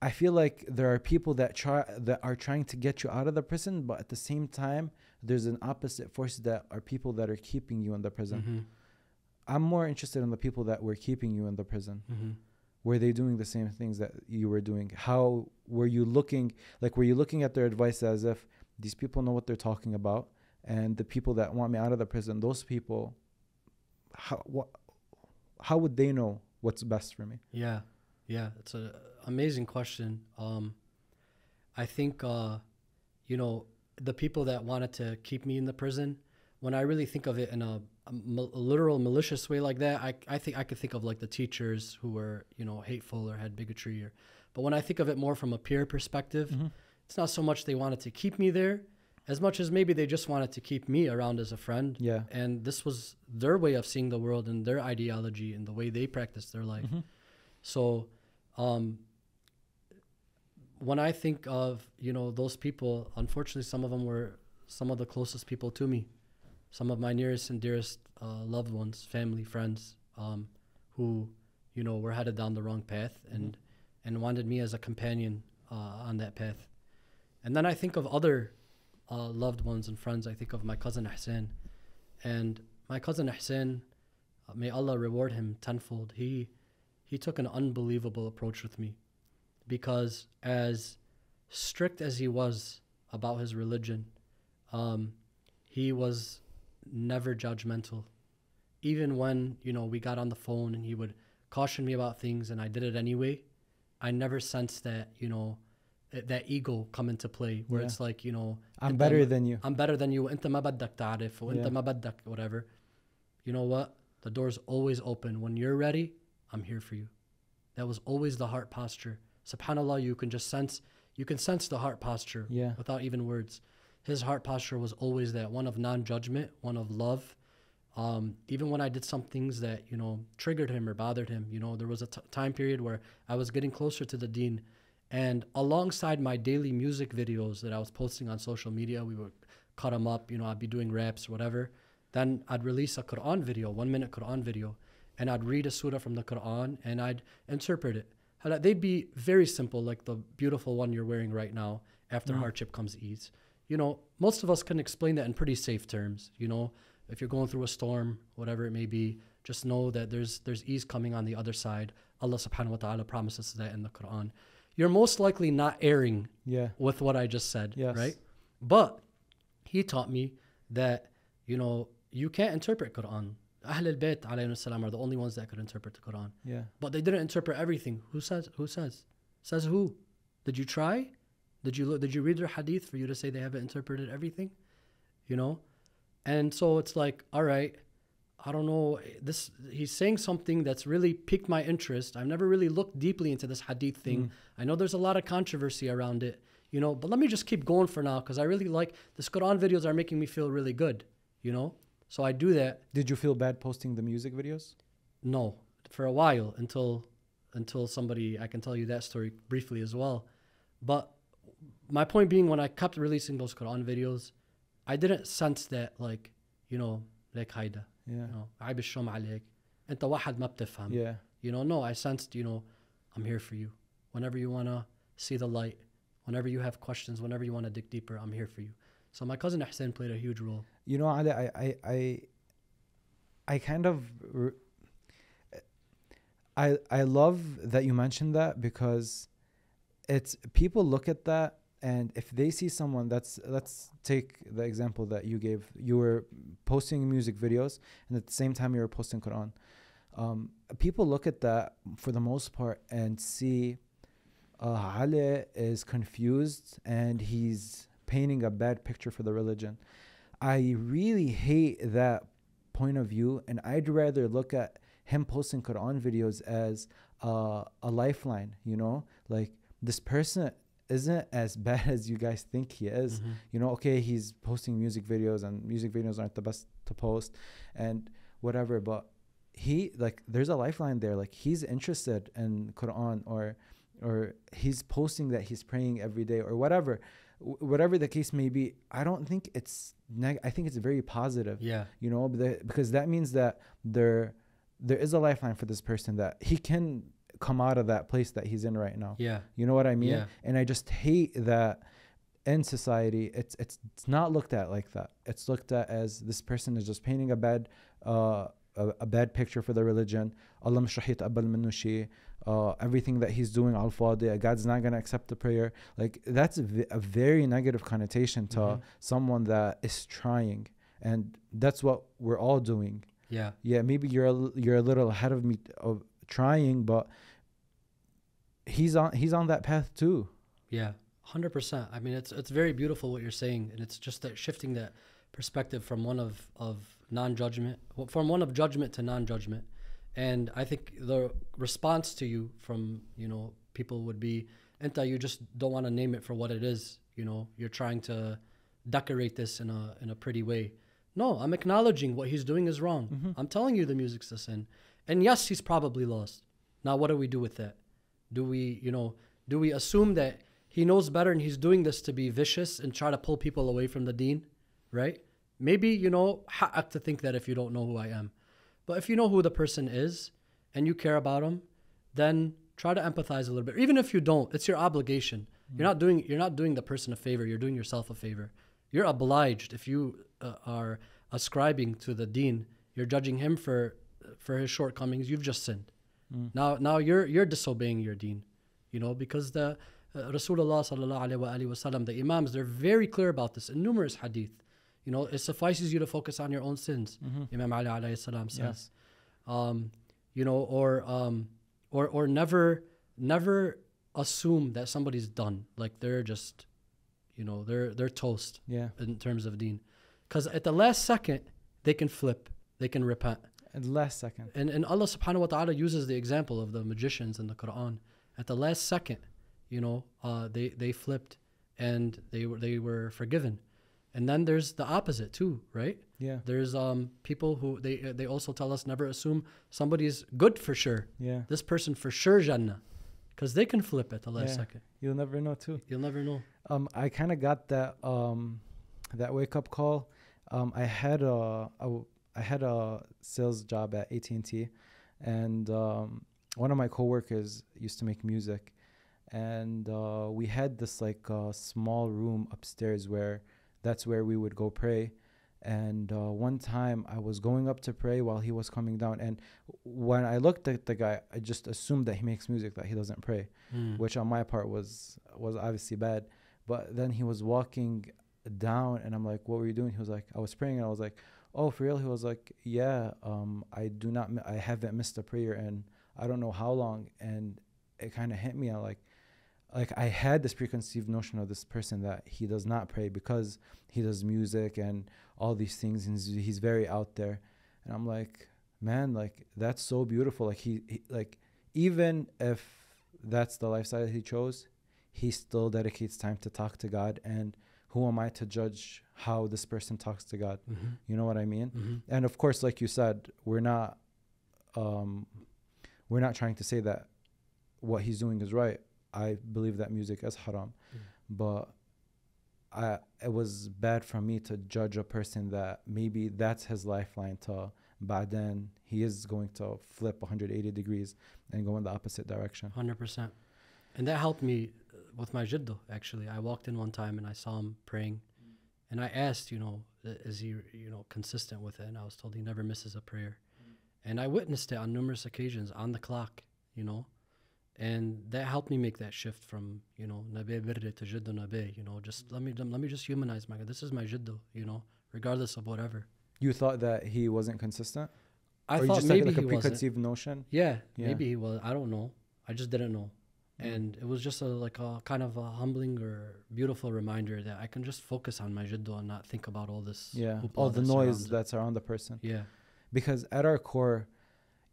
I feel like there are people that try that are trying to get you out of the prison, but at the same time, there's an opposite force that are people that are keeping you in the prison. Mhm, I'm more interested in the people that were keeping you in the prison. mhm. were they doing the same things that you were doing how were you looking like were you looking at their advice as if these people know what they're talking about and the people that want me out of the prison those people how what how would they know what's best for me Yeah, yeah, it's an amazing question. Um, I think, uh, you know, the people that wanted to keep me in the prison, when I really think of it in a, a literal malicious way like that, I, I think I could think of like the teachers who were, you know, hateful or had bigotry. Or, but when I think of it more from a peer perspective, it's not so much they wanted to keep me there, as much as maybe they just wanted to keep me around as a friend. Yeah. And this was their way of seeing the world and their ideology and the way they practiced their life. So, um, when I think of you know those people, unfortunately, some of them were some of the closest people to me, some of my nearest and dearest uh, loved ones, family, friends, um, who you know were headed down the wrong path and and wanted me as a companion uh, on that path. And then I think of other uh, loved ones and friends. I think of my cousin Hassan, and my cousin Hassan, uh, may Allah reward him tenfold. He he took an unbelievable approach with me because as strict as he was about his religion um, he was never judgmental even when you know we got on the phone and he would caution me about things and i did it anyway i never sensed that you know that that ego come into play where Yeah. it's like you know i'm أنت better ما- than you I'm better than you وانت ما بدك تعرف وانت Yeah. ما بدك whatever you know what the door's always open when you're ready I'm here for you that was always the heart posture subhanallah you can just sense you can sense the heart posture Yeah. without even words his heart posture was always that one of non-judgment one of love um, even when I did some things that you know triggered him or bothered him, you know, there was a t- time period where I was getting closer to the deen, and alongside my daily music videos that I was posting on social media, we would cut them up. You know, I'd be doing raps, or whatever. Then I'd release a Quran video, one minute Quran video, and I'd read a surah from the Quran and I'd interpret it. They'd be very simple, like the beautiful one you're wearing right now. After hardship comes ease. You know, most of us can explain that in pretty safe terms. You know, if you're going through a storm, whatever it may be, just know that there's there's ease coming on the other side. Allah subhanahu wa ta'ala promises that in the Quran. You're most likely not erring yeah with what I just said, Yes. right? But he taught me that, you know, you can't interpret Quran. Ahl al-Bayt are the only ones that could interpret the Quran. yeah But they didn't interpret everything. Who says? Who says? Says who? Did you try? Did you look? Did you read their hadith for you to say they haven't interpreted everything? You know, and so it's like, all right, I don't know. This he's saying something that's really piqued my interest. I've never really looked deeply into this hadith thing. Mm-hmm. I know there's a lot of controversy around it. You know, but let me just keep going for now because I really like this Quran videos are making me feel really good. You know, so I do that did you feel bad posting the music videos no, for a while until until somebody I can tell you that story briefly as well. But my point being, when I kept releasing those Quran videos, I didn't sense that like you know like هيدا yeah you know عيب الشوم عليك أنت واحد ما بتفهم yeah you know no I sensed you know I'm here for you whenever you wanna see the light whenever you have questions whenever you wanna dig deeper I'm here for you so my cousin Ahsan played a huge role You know, Ali, I, I, I, I kind of, r- I, I love that you mentioned that because it's people look at that and if they see someone that's let's take the example that you gave you were posting music videos and at the same time you were posting quran um, people look at that for the most part and see uh, Ali is confused and he's painting a bad picture for the religion I really hate that point of view, and I'd rather look at him posting Quran videos as uh, a lifeline. You know, like this person isn't as <laughs> bad as you guys think he is. Mm-hmm. You know, okay, he's posting music videos, and music videos aren't the best to post, and whatever. But he like, there's a lifeline there. Like he's interested in Quran, or or he's posting that he's praying every day, or whatever wh- whatever the case may be, I don't think it's neg- I think it's very positive. yeah You know, because that means that there there is a lifeline for this person that he can come out of that place that he's in right now. Yeah. You know what I mean? Yeah. And I just hate that in society it's it's it's not looked at like that. It's looked at as this person is just painting a bad uh a, a bad picture for the religion. Allah mshrahit abal minushi. Uh, everything that he's doing al fadi God's not going to accept the prayer. Like that's a, v- a very negative connotation to mm-hmm. someone that is trying, and that's what we're all doing. Yeah. Yeah. Maybe you're a, you're a little ahead of me of trying, but he's on he's on that path too. Yeah, hundred percent. I mean, it's it's very beautiful what you're saying, and it's just that shifting that perspective from one of of non-judgment, from one of judgment to non-judgment, and I think the response to you from you know people would be, "Enta, you just don't want to name it for what it is. You know, you're trying to decorate this in a in a pretty way." No, I'm acknowledging what he's doing is wrong. Mm-hmm. I'm telling you the music's a sin, and yes, he's probably lost. Now, what do we do with that? Do we, you know, do we assume that he knows better and he's doing this to be vicious and try to pull people away from the deen, right? Maybe, you know, ha'ak to think that if you don't know who I am. But if you know who the person is and you care about him, then try to empathize a little bit. Even if you don't, it's your obligation. You're not doing you're not doing the person a favor, you're doing yourself a favor. You're obliged if you uh, are ascribing to the deen, you're judging him for for his shortcomings, you've just sinned. Now now you're you're disobeying your deen, you know, because the uh, Rasulullah sallallahu alaihi wasallam, the imams, they're very clear about this in numerous hadith. You know, it suffices you to focus on your own sins. Imam Ali alayhi salam says, um, you know, or um, or or never never assume that somebody's done, like they're just, you know, they're they're toast Yeah, in terms of deen, because at the last second they can flip, they can repent. And the last second. And and Allah subhanahu wa ta'ala uses the example of the magicians in the Quran. At the last second, you know, uh, they, they flipped and they were they were forgiven. And then there's the opposite too, right? Yeah, There's um people who they they also tell us never assume somebody's good for sure. yeah. This person for sure Jannah. Because they can flip at the last Yeah. second. You'll never know too. You'll never know. Um, I kind of got that um, that wake up call. Um, I had a, a I had a sales job at AT and T, and um, one of my coworkers used to make music, and uh, we had this like uh, small room upstairs where that's where we would go pray. And uh, one time I was going up to pray while he was coming down, and when I looked at the guy, I just assumed that he makes music, that he doesn't pray Mm. which on my part was was obviously bad. But then he was walking down, and I'm like, "What were you doing?" He was like, "I was praying," and I was like, "Oh, for real?" He was like, "Yeah, um, I do not, I haven't missed a prayer, and I don't know how long." And it kind of hit me. I like, like I had this preconceived notion of this person that he does not pray because he does music and all these things, and he's, he's very out there. And I'm like, man, like that's so beautiful. Like he, he like even if that's the lifestyle he chose, he still dedicates time to talk to God. And who am I to judge how this person talks to God? Mhm. You know what I mean? Mhm. And of course, like you said, we're not, um, we're not trying to say that what he's doing is right. I believe that music is haram, Mm. but I it was bad for me to judge a person that maybe that's his lifeline to. But then he is going to flip 180 degrees and go in the opposite direction. Hundred percent, and that helped me with my jiddo. Actually, I walked in one time and I saw him praying, and I asked, you know, is he, you know, consistent with it? And I was told he never misses a prayer, and I witnessed it on numerous occasions on the clock, you know, and that helped me make that shift from, you know, Nabih Berri to jiddo Nabih. You know, just let me let me just humanize my. This is my jiddo, you know, regardless of whatever. You thought that he wasn't consistent, I or you thought just maybe like a he wasn't. notion. Yeah, Yeah. maybe he was. I don't know. I just didn't know. Mm. And it was just a like a kind of a humbling or beautiful reminder that I can just focus on my jiddo and not think about all this. Yeah, all the noise it. that's around the person. Yeah. because at our core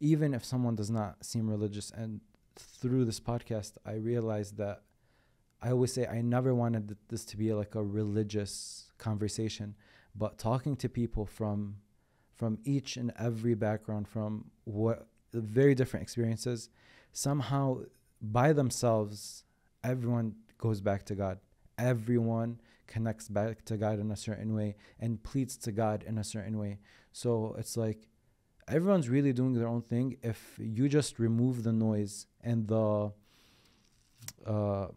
even if someone does not seem religious and through this podcast i realized that i always say i never wanted this to be like a religious conversation but talking to people from from each and every background from what very different experiences somehow by themselves everyone goes back to god everyone connects back to god in a certain way and pleads to god in a certain way so it's like everyone's really doing their own thing. If you just remove the noise and the uh,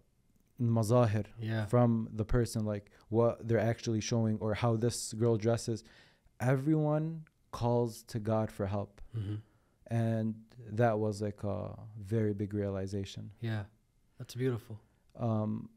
mazahir Yeah. from the person, like what they're actually showing or how this girl dresses, everyone calls to God for help. hmm And that was like a very big realization. Yeah, that's beautiful. um,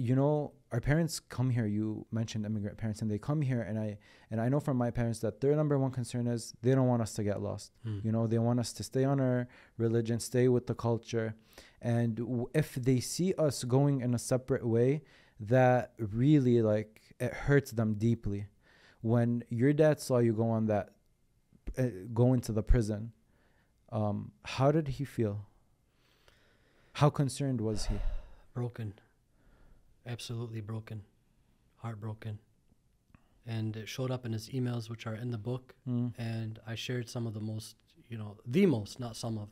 you know, our parents come here. You mentioned immigrant parents, and they come here, and I and I know from my parents that their number one concern is they don't want us to get lost. Mm. You know, they want us to stay on our religion, stay with the culture, and w- if they see us going in a separate way, that really like it hurts them deeply. When your dad saw you go on that, uh, go into the prison, um, how did he feel? How concerned was he? <sighs> broken absolutely broken heartbroken and it showed up in his emails which are in the book Mm. and i shared some of the most you know the most not some of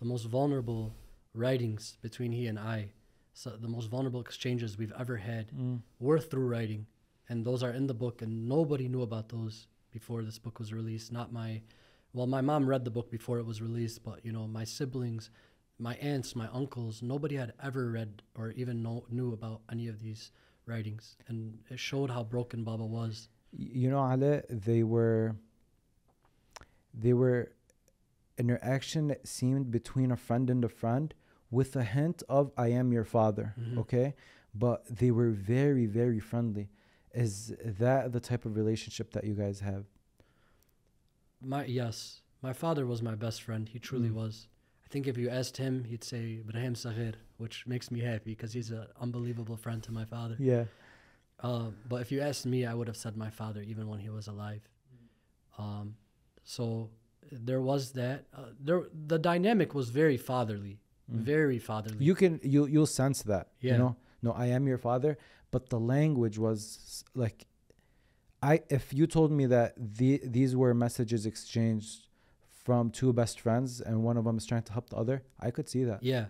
the most vulnerable writings between he and i so the most vulnerable exchanges we've ever had Mm. were through writing and those are in the book and nobody knew about those before this book was released not my well my mom read the book before it was released but you know my siblings my aunts my uncles nobody had ever read or even know, knew about any of these writings and it showed how broken baba was you know Ale, they were they were interaction that seemed between a friend and a friend with a hint of I am your father, Mhm. okay? But they were very very friendly. Is that the type of relationship that you guys have? My yes my father was my best friend he truly Mm. was i think if you asked him he'd say ibrahim Sahir, which makes me happy because he's an unbelievable friend to my father Yeah. Uh, but if you asked me, I would have said my father, even when he was alive. Um, so there was that. Uh, there, the dynamic was very fatherly, very fatherly. Mm. You can you you'll sense that. Yeah. You know? No, I am your father, but the language was like I if you told me that the these were messages exchanged from two best friends and one of them is trying to help the other, I could see that. yeah,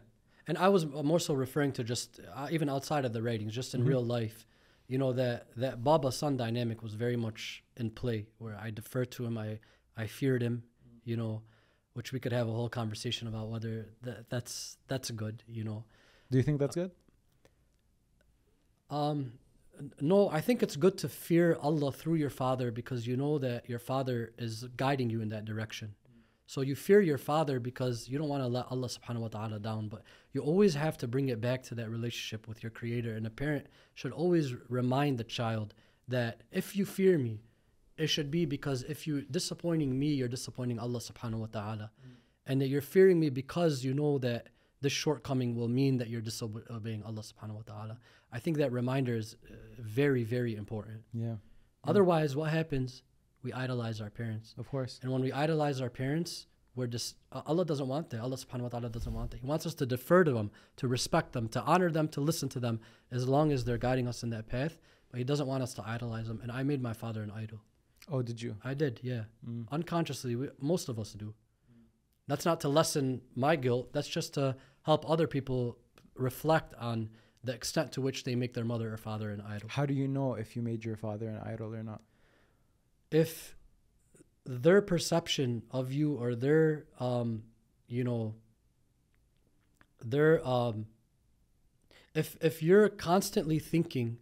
and I was more so referring to just uh, even outside of the ratings, just in Mhm. real life. You know that that Baba son dynamic was very much in play, where I deferred to him, I I feared him, you know, which we could have a whole conversation about whether that, that's that's good, you know. Do you think that's good? Um, no, I think it's good to fear Allah through your father because you know that your father is guiding you in that direction. So you fear your father because you don't want to let Allah subhanahu wa ta'ala down, but you always have to bring it back to that relationship with your creator. And a parent should always remind the child that if you fear me, it should be because if you disappointing me, you're disappointing Allah subhanahu wa ta'ala. And that you're fearing me because you know that this shortcoming will mean that you're disobeying Allah subhanahu wa ta'ala. I think that reminder is uh, very, very important. Yeah. Otherwise, what happens? We idolize our parents. Of course. And when we idolize our parents, we're just, uh, Allah doesn't want that. Allah subhanahu wa ta'ala doesn't want that. He wants us to defer to them, to respect them, to honor them, to listen to them, as long as they're guiding us in that path. But He doesn't want us to idolize them. And I made my father an idol. Oh, did you? I did, yeah. Mm. Unconsciously, we, most of us do. That's not to lessen my guilt. That's just to help other people reflect on the extent to which they make their mother or father an idol. How do you know if you made your father an idol or not? If their perception of you or their, um, you know, their, um, if if you're constantly thinking,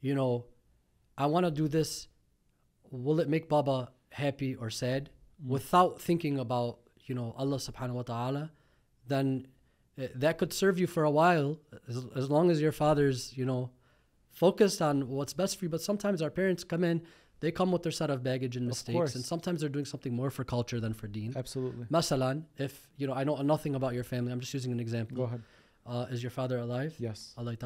you know, I want to do this, will it make Baba happy or sad? Without thinking about, you know, Allah subhanahu wa ta'ala, then that could serve you for a while as, as long as your father's, you know, focused on what's best for you. But sometimes our parents come in, they come with their set of baggage and mistakes, and sometimes they're doing something more for culture than for deen. Absolutely. Masalan, if, you know, I know nothing about your family, I'm just using an example. Go ahead. Uh, is your father alive? Yes. Allah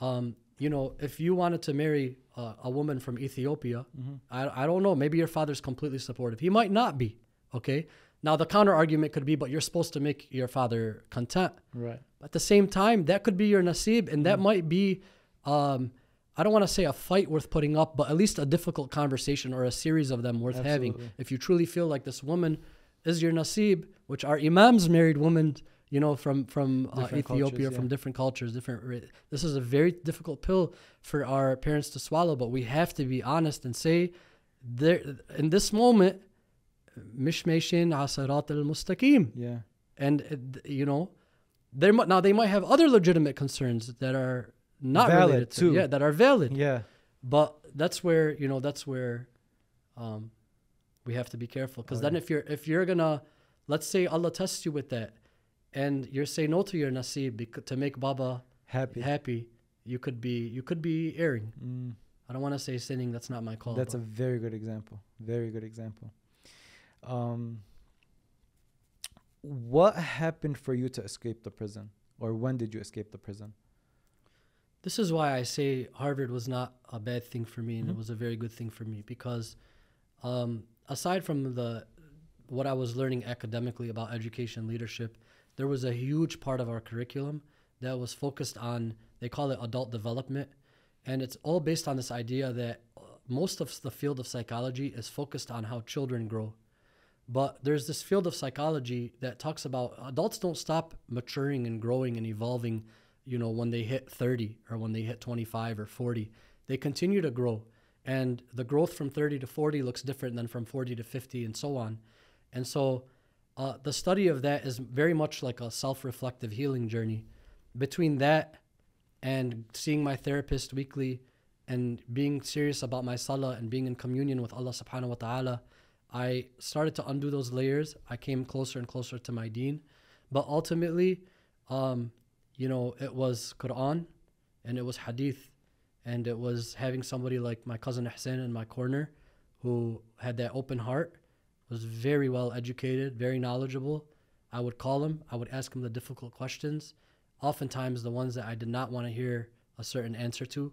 Um, you know, if you wanted to marry uh, a woman from Ethiopia, Mm-hmm. I, I don't know. Maybe your father's completely supportive. He might not be. Okay. Now the counter argument could be, but you're supposed to make your father content. Right. At the same time, that could be your nasib, and that Mm. might be, um, I don't want to say a fight worth putting up, but at least a difficult conversation or a series of them worth having. If you truly feel like this woman is your nasib, which our imams married women, you know, from from uh, Ethiopia, cultures, from yeah. different cultures, different. ra- This is a very difficult pill for our parents to swallow, but we have to be honest and say, there in this moment, mishmashin asarat al mustaqim Yeah. and you know they might now they might have other legitimate concerns that are not Valid, related to too. yeah that are valid Yeah. but that's where you know that's where um We have to be careful because then if you're if you're gonna, let's say Allah tests you with that, and you're saying no to your nasib to make Baba Happy. happy, you could be you could be erring. Mm. I don't want to say sinning. That's not my call. That's a very good example. Very good example. Um, what happened for you to escape the prison, or when did you escape the prison? this is why I say Harvard was not a bad thing for me, and Mhm. it was a very good thing for me because, um, aside from the what I was learning academically about education leadership, there was a huge part of our curriculum that was focused on they call it adult development, and it's all based on this idea that uh, most of the field of psychology is focused on how children grow. But there's this field of psychology that talks about adults don't stop maturing and growing and evolving, you know, when they hit 30 or when they hit 25 or 40. They continue to grow. And the growth from 30 to 40 looks different than from 40 to 50 and so on. And so uh, the study of that is very much like a self reflective healing journey. Between that and seeing my therapist weekly and being serious about my salah and being in communion with Allah subhanahu wa ta'ala, I started to undo those layers. I came closer and closer to my deen. But ultimately, um, you know, it was Quran and it was hadith and it was having somebody like my cousin Hassan in my corner who had that open heart, was very well educated, very knowledgeable. I would call him, I would ask him the difficult questions, oftentimes the ones that I did not want to hear a certain answer to.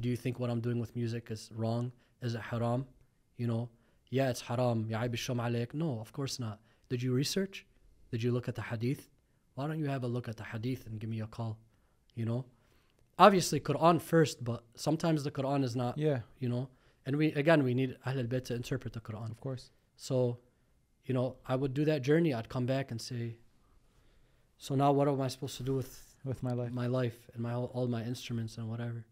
Do you think what I'm doing with music is wrong? Is it haram? You know, yeah, it's haram. Ya al-sham alayk. No, of course not. Did you research? Did you look at the hadith? Why don't you have a look at the hadith and give me a call? You know, obviously Quran first, but sometimes the Quran is not. Yeah, You know, and we again we need Ahl al-Bayt to interpret the Quran. of course. So, you know, I would do that journey. I'd come back and say, so now what am I supposed to do with With my life, my life and my all my instruments and whatever?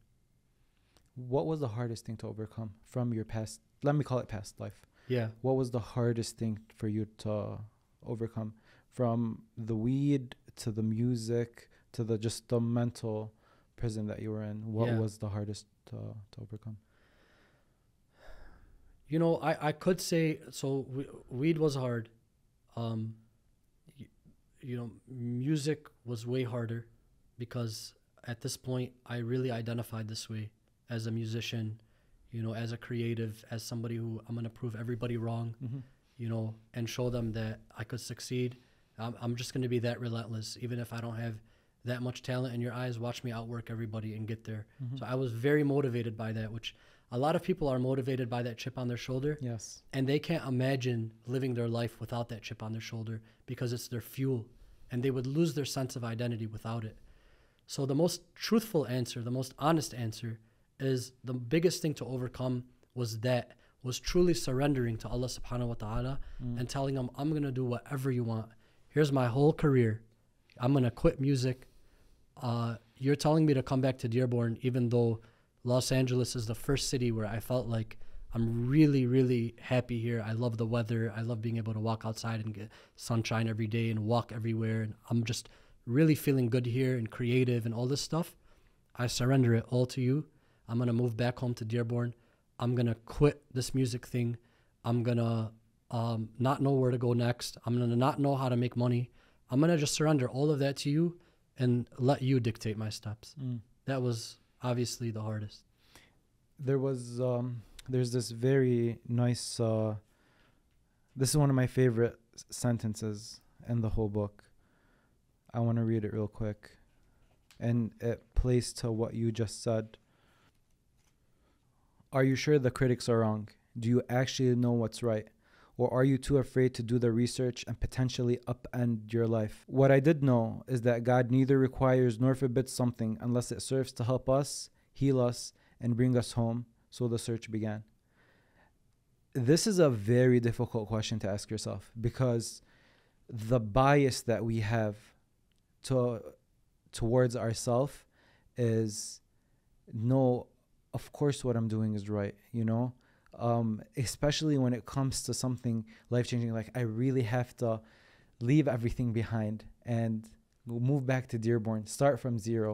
what was the hardest thing to overcome from your past? Let me call it past life. Yeah. What was the hardest thing for you to overcome, from the weed to the music to the just the mental prison that you were in? What Yeah. was the hardest to, to overcome? You know, I, I could say so. We, weed was hard. Um, y- you know, music was way harder because at this point I really identified this way as a musician. You know, as a creative, as somebody who I'm gonna prove everybody wrong. Mm-hmm. You know, and show them that I could succeed. I'm, I'm just gonna be that relentless, even if I don't have that much talent in your eyes. Watch me outwork everybody and get there. Mm-hmm. So I was very motivated by that, which a lot of people are motivated by that chip on their shoulder Yes. and they can't imagine living their life without that chip on their shoulder because it's their fuel and they would lose their sense of identity without it. So the most truthful answer, the most honest answer is the biggest thing to overcome was that was truly surrendering to Allah subhanahu wa ta'ala and telling him I'm going to do whatever you want. Here's my whole career. I'm going to quit music. Uh, you're telling me to come back to Dearborn even though Los Angeles is the first city where I felt like I'm really, really happy here. I love the weather. I love being able to walk outside and get sunshine every day and walk everywhere. And I'm just really feeling good here and creative and all this stuff. I surrender it all to you. I'm going to move back home to Dearborn. I'm going to quit this music thing. I'm going to um, not know where to go next. I'm going to not know how to make money. I'm going to just surrender all of that to you and let you dictate my steps. Mm. That was obviously the hardest. there was um there's this very nice uh this is one of my favorite sentences in the whole book i want to read it real quick and it plays to what you just said are you sure the critics are wrong do you actually know what's right or are you too afraid to do the research and potentially upend your life? What I did know is that God neither requires nor forbids something unless it serves to help us, heal us, and bring us home. So the search began. This is a very difficult question to ask yourself because the bias that we have to towards ourselves is no of course what i'm doing is right you know um, especially when it comes to something life changing like i really have to leave everything behind and move back to dearborn start from zero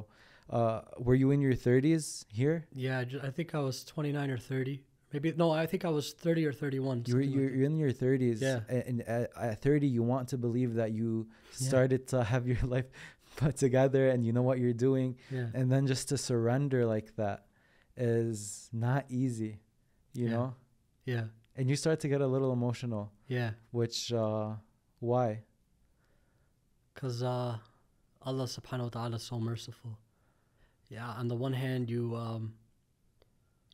uh, were you in your 30s here Yeah, I think I was 29 or 30, maybe no. I think I was thirty or thirty-one. You're, you're, that. you're in your 30s Yeah. and at, at 30 you want to believe that you Yeah. started to have your <laughs> life put together and you know what you're doing yeah, and then just to surrender like that is not easy you Yeah. know yeah, and you start to get a little emotional yeah. which uh why Because uh, Allah subhanahu wa ta'ala is so merciful. Yeah, on the one hand, you um,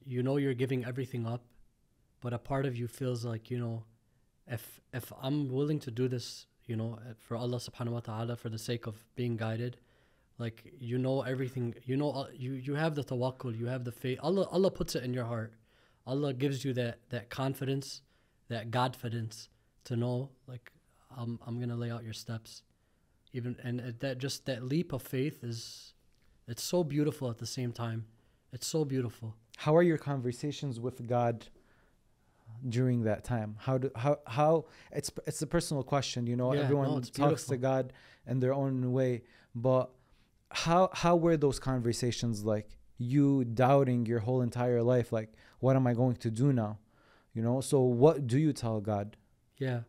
you know you're giving everything up, but a part of you feels like, you know, if if I'm willing to do this, you know, for Allah subhanahu wa ta'ala for the sake of being guided, like you know everything, you know uh, you you have the tawakkul, you have the faith. Allah Allah puts it in your heart. Allah gives you that that confidence, that godfidence to know like I'm I'm going to lay out your steps. Even and that just that leap of faith is it's so beautiful at the same time. It's so beautiful. How are your conversations with god during that time? How do how how it's it's a personal question you know Yeah, everyone it's talks to god in their own way but how how were those conversations like you doubting your whole entire life like what am i going to do now? You know so what do you tell god? Yeah.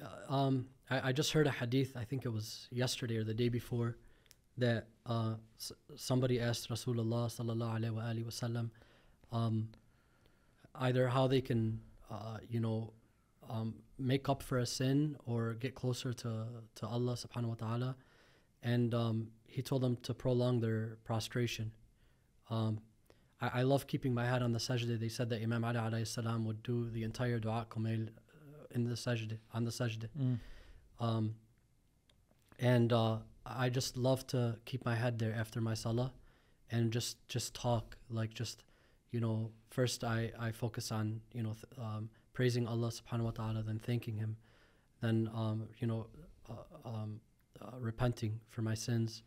Uh, um I, I just heard a hadith i think it was yesterday or the day before that uh somebody asked rasulullah sallallahu alaihi wasallam um either how they can uh you know um make up for a sin or get closer to to allah subhanahu wa ta'ala and um he told them to prolong their prostration um I, I love keeping my head on the sajda. They said that Imam Ali alayhi salam would do the entire dua kumail uh, in the sajda, on the sajda. Um, and uh, I just love to keep my head there after my salah and just, just talk. Like, just, you know, first I, I focus on, you know, th- um, praising Allah subhanahu wa ta'ala, then thanking Him, then, um, you know, uh, um, uh, repenting for my sins,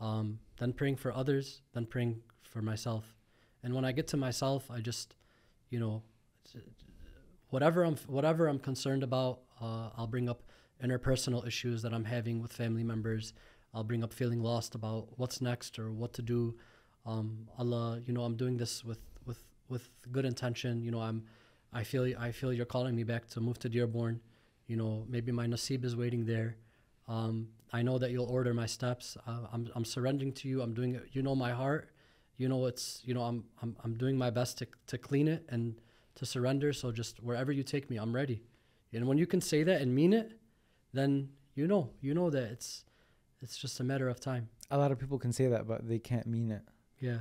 um, then praying for others, then praying for myself. And when I get to myself, I just, you know, whatever I'm whatever I'm concerned about, uh, I'll bring up interpersonal issues that I'm having with family members. I'll bring up feeling lost about what's next or what to do. Um, Allah, you know, I'm doing this with with with good intention. You know, I'm I feel I feel you're calling me back to move to Dearborn. You know, maybe my nasib is waiting there. Um, I know that you'll order my steps. Uh, I'm I'm surrendering to you. I'm doing it. You know my heart. You know it's you know I'm I'm I'm doing my best to to clean it and to surrender. So just wherever you take me, I'm ready. And when you can say that and mean it, then you know you know that it's it's just a matter of time. a lot of people can say that but they can't mean it Yeah,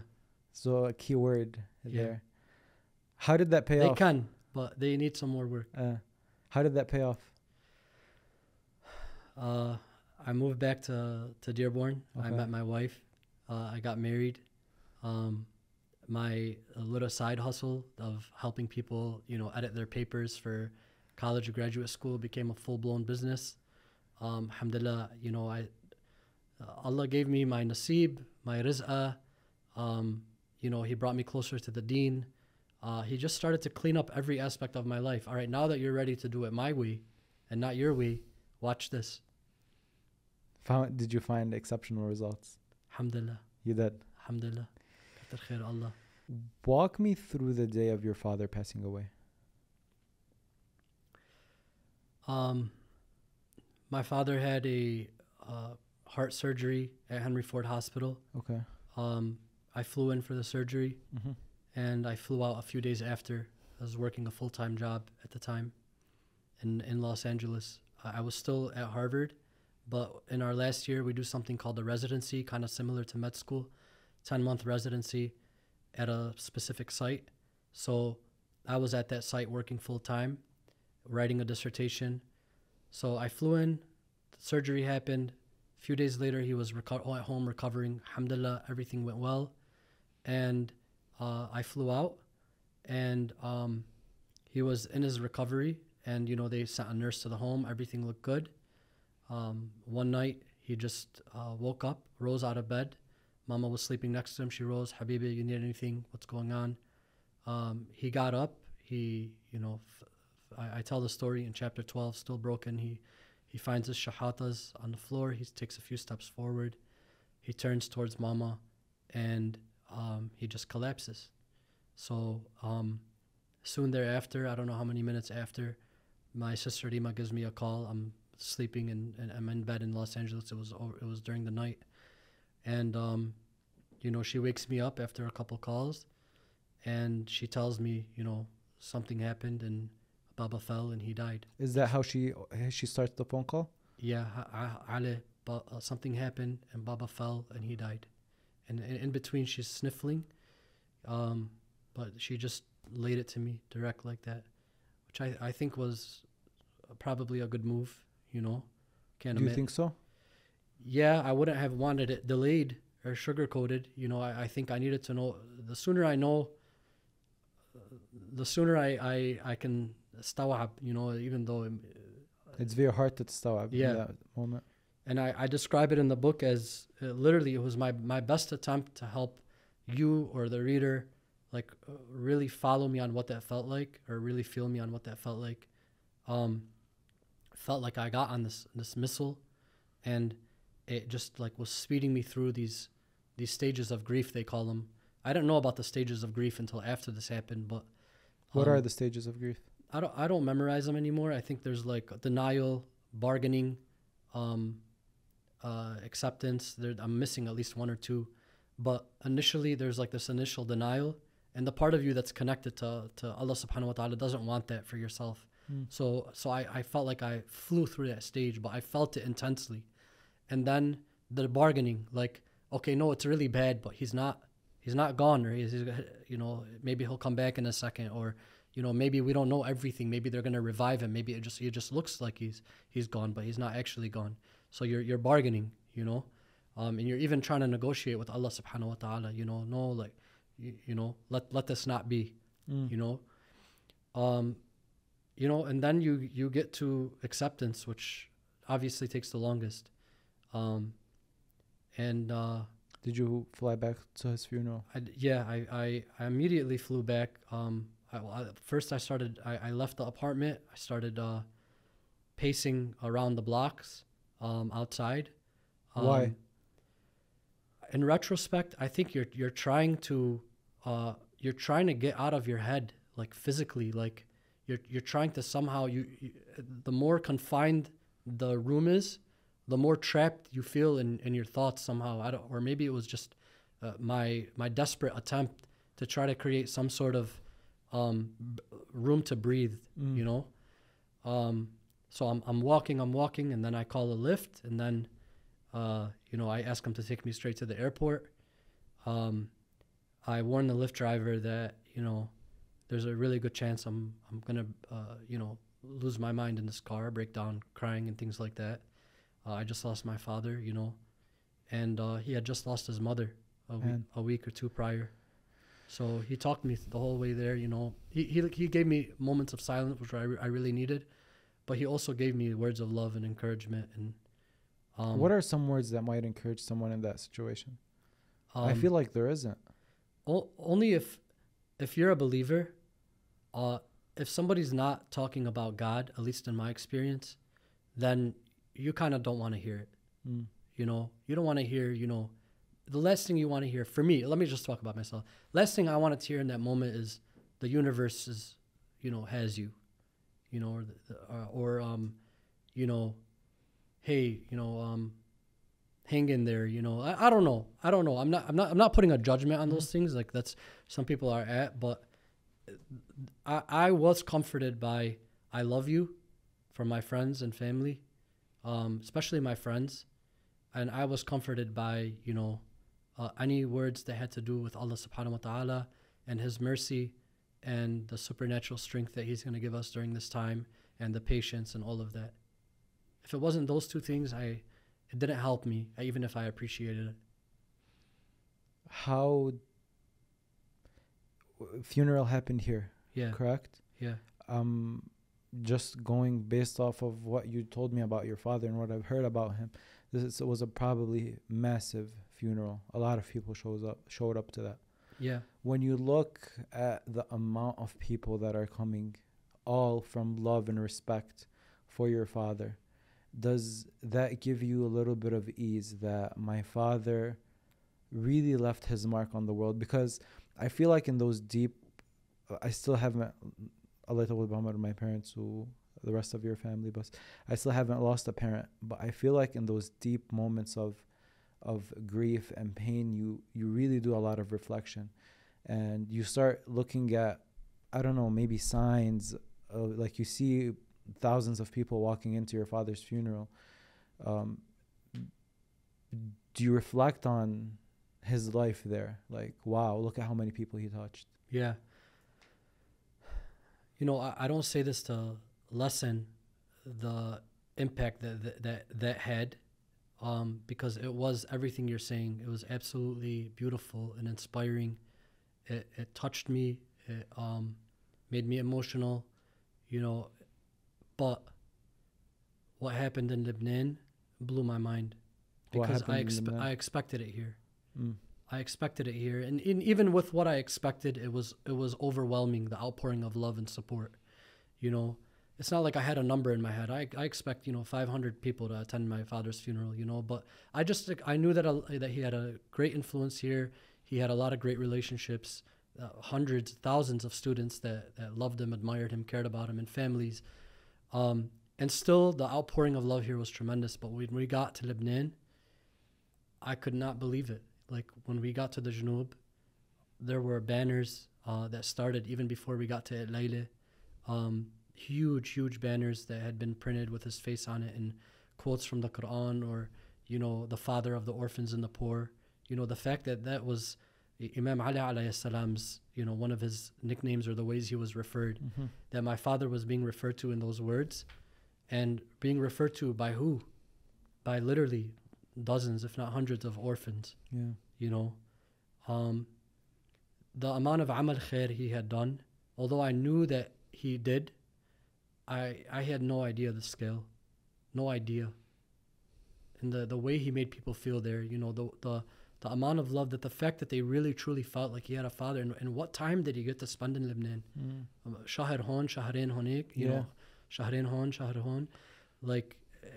so a key word Yeah. there how did that pay they off They can, but they need some more work. uh, how did that pay off Uh, I moved back to to Dearborn. I met my wife. Uh, I got married. Um, my little side hustle of helping people, you know, edit their papers for college or graduate school became a full blown business. Um, alhamdulillah, you know, I uh, Allah gave me my nasib, my riz'ah. Um, you know, He brought me closer to the Deen. Uh, he just started to clean up every aspect of my life. All right, now that you're ready to do it my way, and not your way, watch this. Found did you find exceptional results Alhamdulillah. you did Alhamdulillah. Khair Allah. walk me through the day of your father passing away Um, my father had a uh, heart surgery at Henry Ford Hospital. okay Um, I flew in for the surgery, Mhm. and I flew out a few days after. I was working a full time job at the time, in in Los Angeles. I, I was still at Harvard, but in our last year, we do something called a residency, kind of similar to med school, ten month residency at a specific site. So I was at that site working full time, writing a dissertation. So I flew in, surgery happened. A few days later, he was reco- at home recovering. Alhamdulillah, everything went well. And uh, I flew out, and um, he was in his recovery. And, you know, they sent a nurse to the home. Everything looked good. Um, one night, he just uh, woke up, rose out of bed. Mama was sleeping next to him. She rose, Habibi, you need anything? What's going on? Um, he got up. He, you know, I tell the story in chapter 12, still broken. He, he finds his shahatas on the floor. He takes a few steps forward. He turns towards Mama and um, he just collapses. So um, soon thereafter, I don't know how many minutes after, my sister Rima gives me a call. I'm sleeping and, and I'm in bed in Los Angeles. It was over, it was during the night, and um, you know she wakes me up after a couple calls, and she tells me you know something happened and Baba fell and he died. Is that how she she starts the phone call? Yeah, Ali, uh, something happened and Baba fell and he died, and in, in between she's sniffling, um, but she just laid it to me direct like that, which I, I think was probably a good move. You know, can't Do you think so? yeah, I wouldn't have wanted it delayed or sugar coated. You know, I, I think I needed to know. The sooner I know, uh, the sooner I I, I can stawab. You know, even though it, It's very hard to stop Yeah. in that moment. and I, I describe it in the book as uh, literally it was my, my best attempt to help you or the reader like uh, really follow me on what that felt like or really feel me on what that felt like um felt like i got on this this missile and it just like was speeding me through these these stages of grief they call them i didn't know about the stages of grief until after this happened but What um, are the stages of grief? I don't I don't memorize them anymore. I think there's like denial, bargaining, um, uh, acceptance. There, I'm missing at least one or two, but initially there's like this initial denial, and the part of you that's connected to to Allah Subhanahu wa Taala doesn't want that for yourself. So so I, I felt like I flew through that stage, but I felt it intensely, and then the bargaining, like okay, no, it's really bad, but he's not he's not gone, or he's, he's you know maybe he'll come back in a second, or you know maybe we don't know everything. Maybe they're going to revive him. Maybe it just it just looks like he's he's gone but he's not actually gone. So you're you're bargaining you know? Um, and you're even trying to negotiate with Allah subhanahu wa ta'ala you know no like you, you know let let this not be you know? Um you know and then you you get to acceptance which obviously takes the longest um and uh Did you fly back to his funeral? I, yeah, I, I, I immediately flew back. Um, I, I, first I started, I, I left the apartment. I started uh, pacing around the blocks um, outside. Why? Um, In retrospect, I think you're you're trying to uh, you're trying to get out of your head, like physically, like you're you're trying to somehow you, you the more confined the room is, the more trapped you feel in, in your thoughts somehow. I don't, or maybe it was just uh, my my desperate attempt to try to create some sort of um, room to breathe. You know, um, so I'm I'm walking, I'm walking, and then I call a Lyft, and then uh, you know I ask him to take me straight to the airport. Um, I warn the Lyft driver that you know there's a really good chance I'm I'm gonna uh, you know lose my mind in this car, break down, crying and things like that. Uh, I just lost my father, you know, and uh, he had just lost his mother a week, a week or two prior. So he talked me the whole way there, you know. He he he gave me moments of silence, which I, re- I really needed, but he also gave me words of love and encouragement. And um, what are some words that might encourage someone in that situation? I um, feel like there isn't. O- only if if you're a believer uh if somebody's not talking about god at least in my experience then you kind of don't want to hear it. Mm. you know? You don't want to hear you know the last thing you want to hear for me let me just talk about myself. Last thing i wanted to hear in that moment is the universe is you know has you. You know or, the, uh, or um you know hey you know um hang in there you know. I, I don't know. I don't know. I'm not i'm not i'm not putting a judgment on those things like that's some people are at but i i was comforted by i love you from my friends and family um especially my friends. And i was comforted by you know uh, any words that had to do with allah subhanahu wa ta'ala and his mercy and the supernatural strength that he's going to give us during this time and the patience and all of that. If it wasn't those two things i it didn't help me even if i appreciated it. How funeral happened here, yeah correct? yeah um just going based off of what you told me about your father and what I've heard about him, this is, was a probably massive funeral. A lot of people shows up showed up to that. yeah When you look at the amount of people that are coming, all from love and respect for your father, does that give you a little bit of ease that my father really left his mark on the world? Because I feel like in those deep, I still haven't. Allah Muhammad, my parents who the rest of your family, but I still haven't lost a parent. But I feel like in those deep moments of of grief and pain, you you really do a lot of reflection, and you start looking at I don't know maybe signs of, like you see thousands of people walking into your father's funeral. Um, do you reflect on his life there? Like, wow, look at how many people he touched. Yeah. You know, I, I don't say this to lessen the impact that that that, that had, um, because it was everything you're saying. It was absolutely beautiful and inspiring. It it touched me. It um, made me emotional. You know, but what happened in Lebanon blew my mind because I expe- I expected it here. Mm. I expected it here, and, and even with what I expected, it was it was overwhelming. The outpouring of love and support. You know, it's not like I had a number in my head. I, I expect you know 500 people to attend my father's funeral. You know, but I just I knew that a, that he had a great influence here. He had a lot of great relationships. Uh, hundreds, thousands of students that, that loved him, admired him, cared about him, and families. Um, and still, the outpouring of love here was tremendous. But when we got to Lebanon, I could not believe it. Like when we got to the Junub, there were banners uh, that started even before we got to Layle. Um, huge, huge banners that had been printed with his face on it and quotes from the Quran or, you know, the father of the orphans and the poor. You know, the fact that that was Imam Ali alayhi salam's, you know, one of his nicknames or the ways he was referred, that my father was being referred to in those words and being referred to by who? By literally dozens, if not hundreds, of orphans. Yeah. You know, um, the amount of amal khair he had done, although I knew that he did, I I had no idea the scale, no idea. And the the way he made people feel there, you know, the the the amount of love, that the fact that they really truly felt like he had a father, and, and what time did he get to spend in Lebanon? Hmm. Shahr hon, shahrain honik, you know, hon, shahr hon, like eh,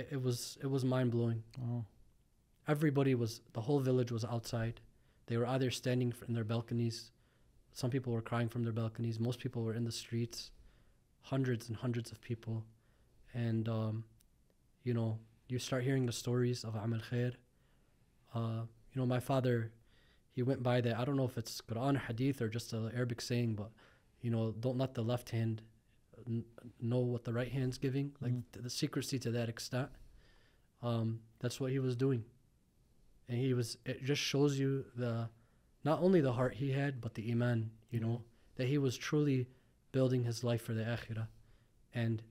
it, it was it was mind blowing Oh. everybody was the whole village was outside. They were either standing in their balconies. Some people were crying from their balconies. Most people were in the streets. Hundreds and hundreds of people. And um, you know you start hearing the stories of amal khair. Uh, you know my father he went by that i don't know if it's quran hadith or just an arabic saying but you know don't let the left hand know what the right hand's giving like Mhm. th- the secrecy to that extent um, that's what he was doing. And he was it just shows you the not only the heart he had but the iman you know that he was truly building his life for the akhirah. And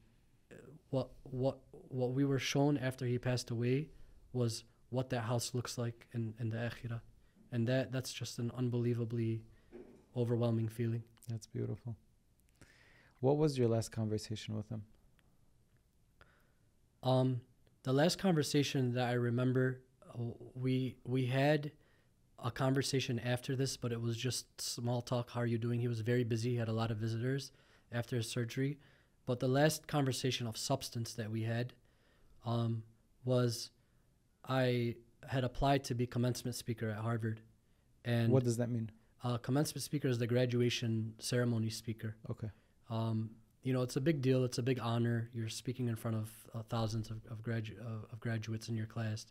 uh, what what what we were shown after he passed away was what that house looks like in, in the akhirah. And that that's just an unbelievably overwhelming feeling. That's beautiful. What was your last conversation with him? Um, the last conversation that I remember, uh, we we had a conversation after this, but it was just small talk. How are you doing? He was very busy. He had a lot of visitors after his surgery. But the last conversation of substance that we had um, was I had applied to be commencement speaker at Harvard, and what does that mean? uh, commencement speaker is the graduation ceremony speaker. Okay. Um, you know, it's a big deal. It's a big honor. You're speaking in front of uh, thousands of of, gradu- of of graduates in your class.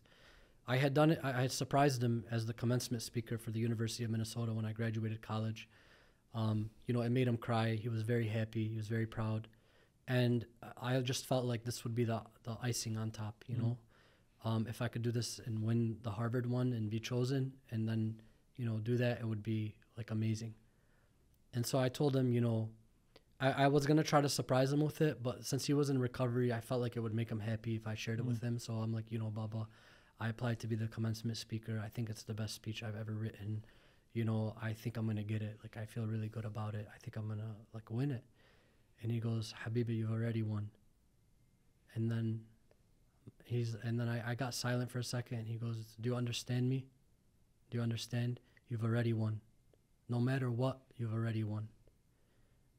I had done it. I I had surprised him as the commencement speaker for the University of Minnesota when I graduated college. Um, you know, it made him cry. He was very happy. He was very proud, and I just felt like this would be the the icing on top. You know, um, if I could do this and win the Harvard one and be chosen, and then you know do that, it would be like amazing. And so I told him, you know, I, I was gonna try to surprise him with it, but since he was in recovery, I felt like it would make him happy if I shared it with mm. him. So I'm like, you know, Baba, I applied to be the commencement speaker. I think it's the best speech I've ever written. You know, I think I'm gonna get it. Like I feel really good about it. I think I'm gonna like win it. And he goes, Habibi, you've already won. And then he's and then I, I got silent for a second and he goes, Do you understand me? Do you understand? You've already won. No matter what, you've already won.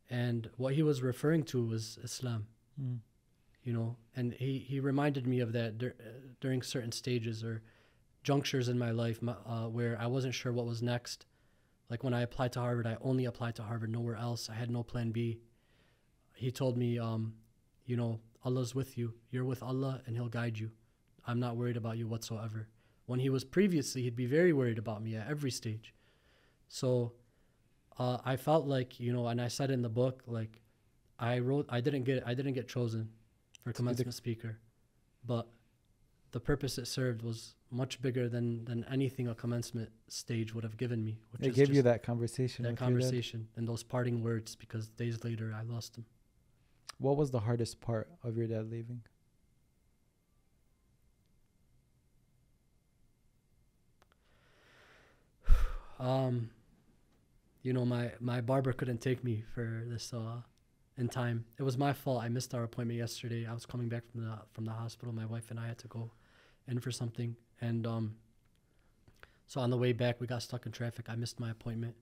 And what he was referring to was Islam, Mm. you know, and he, he reminded me of that dur- uh, during certain stages or junctures in my life uh, where I wasn't sure what was next. Like when I applied to Harvard, I only applied to Harvard, nowhere else. I had no plan B. He told me, um, you know, Allah's with you. You're with Allah and He'll guide you. I'm not worried about you whatsoever. When he was previously, he'd be very worried about me at every stage. So uh, I felt like, you know, and I said in the book, like, I wrote, I didn't get, I didn't get chosen for commencement speaker, but the purpose it served was much bigger than than anything a commencement stage would have given me. Which It is gave you that conversation. that with your dad. conversation and those parting words because days later I lost him. What was the hardest part of your dad leaving? <sighs> Um, you know, my my barber couldn't take me for this uh, in time. It was my fault. I missed our appointment yesterday. I was coming back from the from the hospital. My wife and I had to go in for something, and um, so on the way back we got stuck in traffic. I missed my appointment.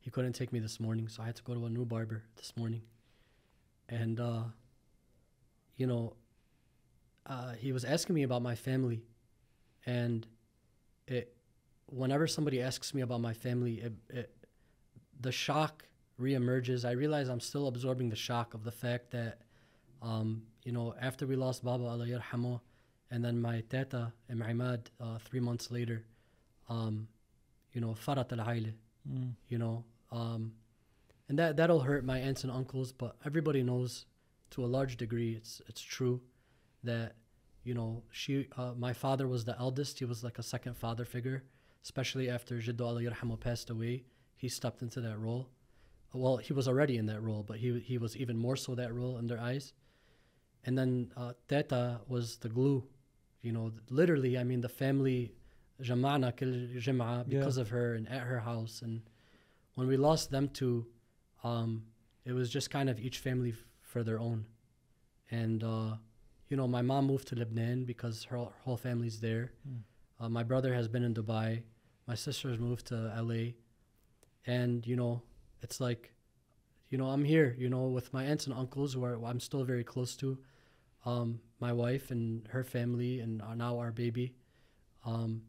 He couldn't take me this morning, so I had to go to a new barber this morning. And uh, you know, uh, he was asking me about my family, and it whenever somebody asks me about my family, it, it, the shock reemerges. I realize I'm still absorbing the shock of the fact that, um, you know, after we lost Baba Allah yarhamu, and then my tata Im Imad uh, three months later, um, you know, farat al aile, Mm. you know, um, and that that'll hurt my aunts and uncles. But everybody knows, to a large degree, it's it's true, that you know she uh, my father was the eldest. He was like a second father figure, especially after Jiddo Allah yarhamu passed away. He stepped into that role. Well, he was already in that role, but he he was even more so that role in their eyes. And then uh, Teta was the glue, you know. Literally, I mean, the family jama'na kil Yeah. because of her and at her house. And when we lost them two, um, it was just kind of each family f- for their own. And uh, you know, my mom moved to Lebanon because her, her whole family's there. Uh, my brother has been in Dubai. My sister's moved to LA. And you know, it's like, you know, I'm here. You know, with my aunts and uncles who are I'm still very close to. Um, my wife and her family, and now our baby. Um,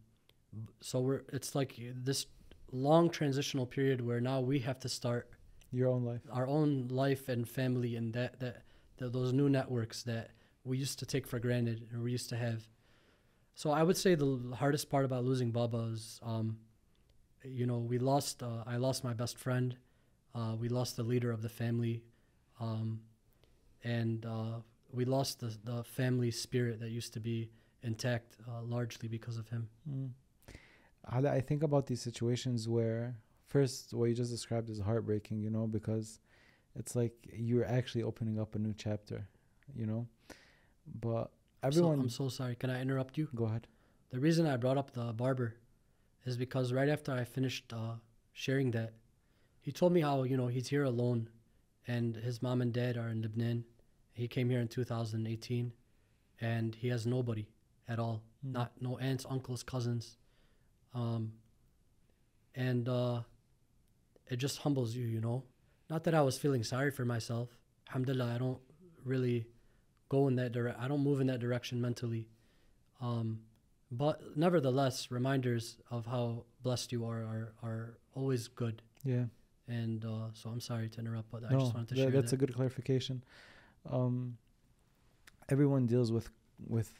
so we're it's like this long transitional period where now we have to start Your own life. our own life and family and that that, that those new networks that we used to take for granted and we used to have. So I would say the hardest part about losing Baba is, um, you know, we lost. Uh, I lost my best friend. Uh, we lost the leader of the family, um, and uh, we lost the the family spirit that used to be intact uh, largely because of him. Mm. I think about these situations where first what you just described is heartbreaking, you know, because it's like you're actually opening up a new chapter, you know. But So- everyone, I'm so sorry. Can I interrupt you? go ahead. The reason I brought up the barber is because right after I finished uh, sharing that, he told me how you know he's here alone, and his mom and dad are in Lebanon. He came here in 2018, and he has nobody at all. Mm. Not no aunts, uncles, cousins, um, and uh, it just humbles you, you know. Not that I was feeling sorry for myself. Alhamdulillah, I don't really go in that direct. I don't move in that direction mentally. Um, but nevertheless, reminders of how blessed you are are, are always good. Yeah. And uh, so I'm sorry to interrupt, but I just wanted to tha- share that's that. a good clarification. Um, everyone deals with with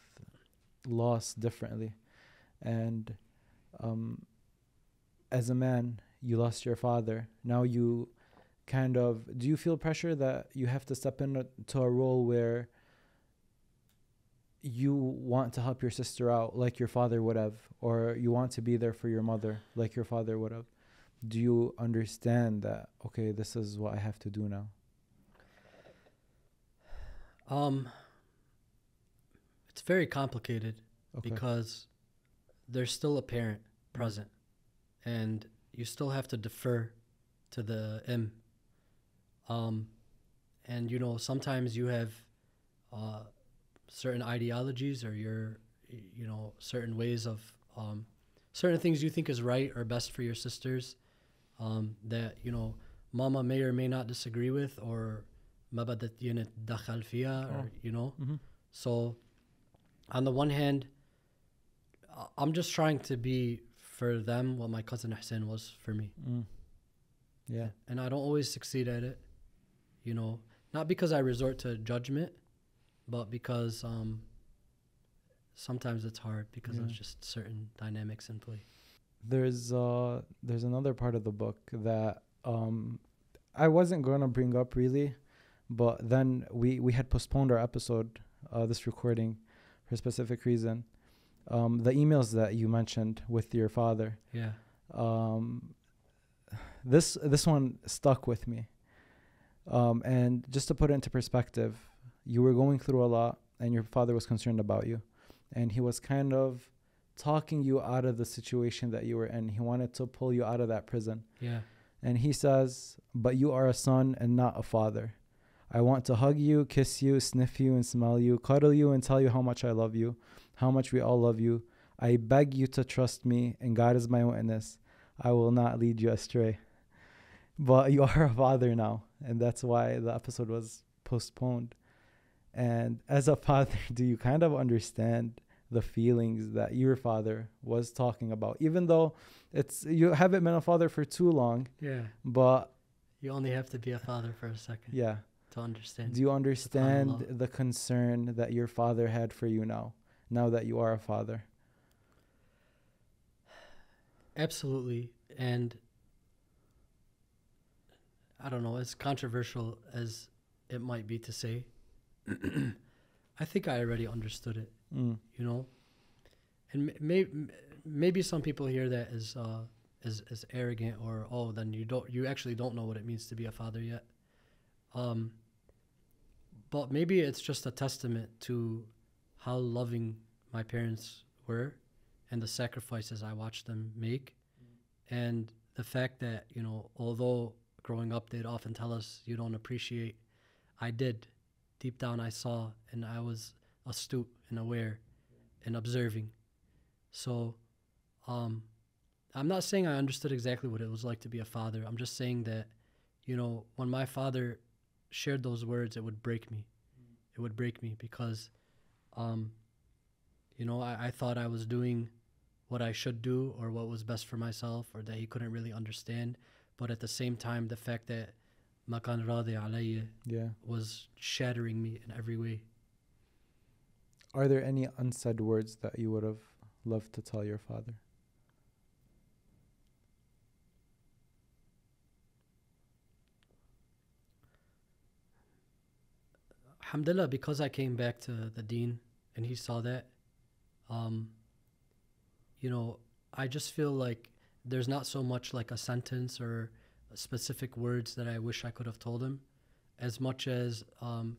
loss differently, and um, as a man, you lost your father. Now you kind of do you feel pressure that you have to step into a role where you want to help your sister out like your father would have, or you want to be there for your mother like your father would have? Do you understand that okay, this is what I have to do now? Um, it's very complicated Okay. because there's still a parent present, and you still have to defer to the M. Um, and you know sometimes you have uh, certain ideologies or your y- you know certain ways of um, certain things you think is right or best for your sisters um, that you know mama may or may not disagree with or ما بدها يعني تدخل فيها or Oh. you know Mhm. so on the one hand I- I'm just trying to be for them what my cousin Hussein was for me Mm. Yeah. and I don't always succeed at it. You know, not because I resort to judgment, but because um, sometimes it's hard because of just certain dynamics in play. there's uh there's another part of the book that um I wasn't going to bring up really but then we we had postponed our episode uh this recording for a specific reason um the emails that you mentioned with your father Yeah. um this this one stuck with me um and just to put it into perspective you were going through a lot and your father was concerned about you and he was kind of talking you out of the situation that you were in he wanted to pull you out of that prison Yeah. and he says but you are a son and not a father i want to hug you kiss you sniff you and smell you cuddle you and tell you how much i love you how much we all love you i beg you to trust me and god is my witness I will not lead you astray. But <laughs> you are a father now, and that's why the episode was postponed. And as a father, <laughs> do you kind of understand the feelings that your father was talking about? Even though it's you haven't been a father for too long, Yeah. but You only have to be a father for a second yeah. to understand. Do you understand SubhanAllah. the concern that your father had for you now, now that you are a father? Absolutely. And I don't know, as controversial as it might be to say, <clears throat> I think I already understood it, Mm. you know? And may, maybe some people hear that as, uh, as, as arrogant or, oh, then you don't, you actually don't know what it means to be a father yet. Um, but maybe it's just a testament to how loving my parents were and the sacrifices I watched them make. And the fact that, you know, although growing up they'd often tell us you don't appreciate, I did. Deep down I saw and I was astute and aware and observing. So um I'm not saying I understood exactly what it was like to be a father. I'm just saying that, you know, when my father shared those words, it would break me. It would break me because um you know, I, I thought I was doing what I should do or what was best for myself or that he couldn't really understand. But at the same time, the fact that Makan Radi alayya Yeah. was shattering me in every way. Are there any unsaid words that you would have loved to tell your father? Alhamdulillah, because I came back to the deen and he saw that, um, you know, I just feel like there's not so much like a sentence or specific words that I wish I could have told him, as much as um,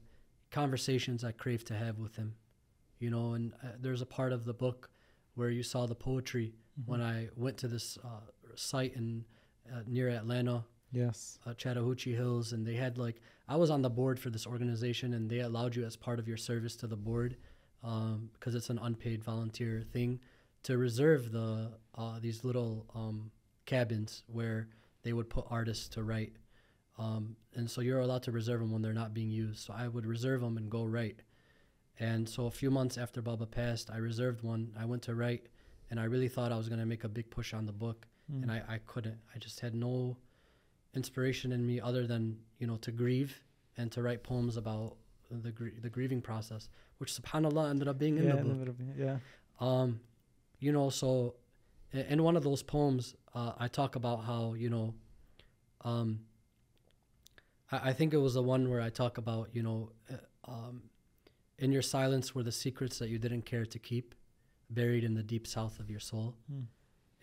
conversations I crave to have with him. You know, and uh, there's a part of the book where you saw the poetry when I went to this uh, site in uh, near Atlanta Yes. uh, Chattahoochee Hills, and they had like I was on the board for this organization, and they allowed you as part of your service to the board, because it's an unpaid volunteer thing, to reserve the uh, these little um, cabins where they would put artists to write, um, and so you're allowed to reserve them when they're not being used. So I would reserve them and go write, and so a few months after Baba passed, I reserved one. I went to write, and I really thought I was gonna make a big push on the book, and I, I couldn't. I just had no inspiration in me other than you know to grieve and to write poems about the gr- the grieving process, which Subhanallah ended up being in yeah, the book. yeah. Um, you know, so in one of those poems, uh, I talk about how you know, um, I, I think it was the one where I talk about you know, uh, um, in your silence were the secrets that you didn't care to keep, buried in the deep south of your soul Hmm.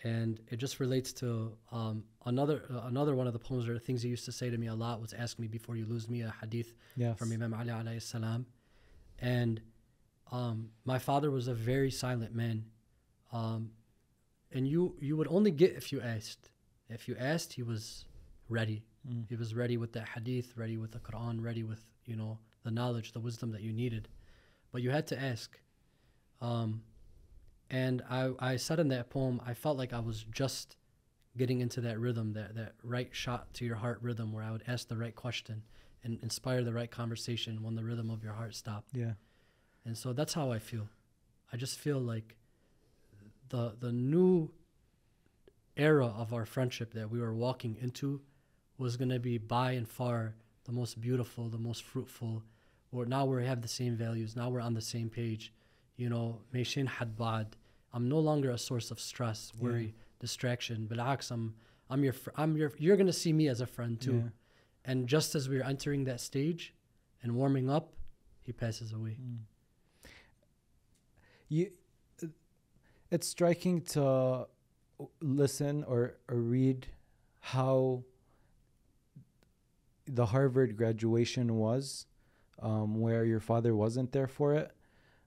and it just relates to um, another uh, another one of the poems or the things he used to say to me a lot was ask me before you lose me a hadith Yes. from Imam Ali alayhi salam and um, my father was a very silent man um, and you you would only get if you asked if you asked he was ready Mm. he was ready with the hadith ready with the Quran ready with you know the knowledge the wisdom that you needed but you had to ask um, and I, I said in that poem, I felt like I was just getting into that rhythm, that, that right shot to your heart rhythm where I would ask the right question and inspire the right conversation when the rhythm of your heart stopped. Yeah. And so that's how I feel. I just feel like the the new era of our friendship that we were walking into was going to be by and far the most beautiful, the most fruitful. Or now we have the same values. Now we're on the same page. You know, Meishin Hadbad. I'm no longer a source of stress, worry, yeah. distraction. But I'm I'm your fr- I'm your you're gonna see me as a friend too. Yeah. And just as we are entering that stage and warming up, he passes away. Mm. You it's striking to listen or, or read how the Harvard graduation was, um, where your father wasn't there for it,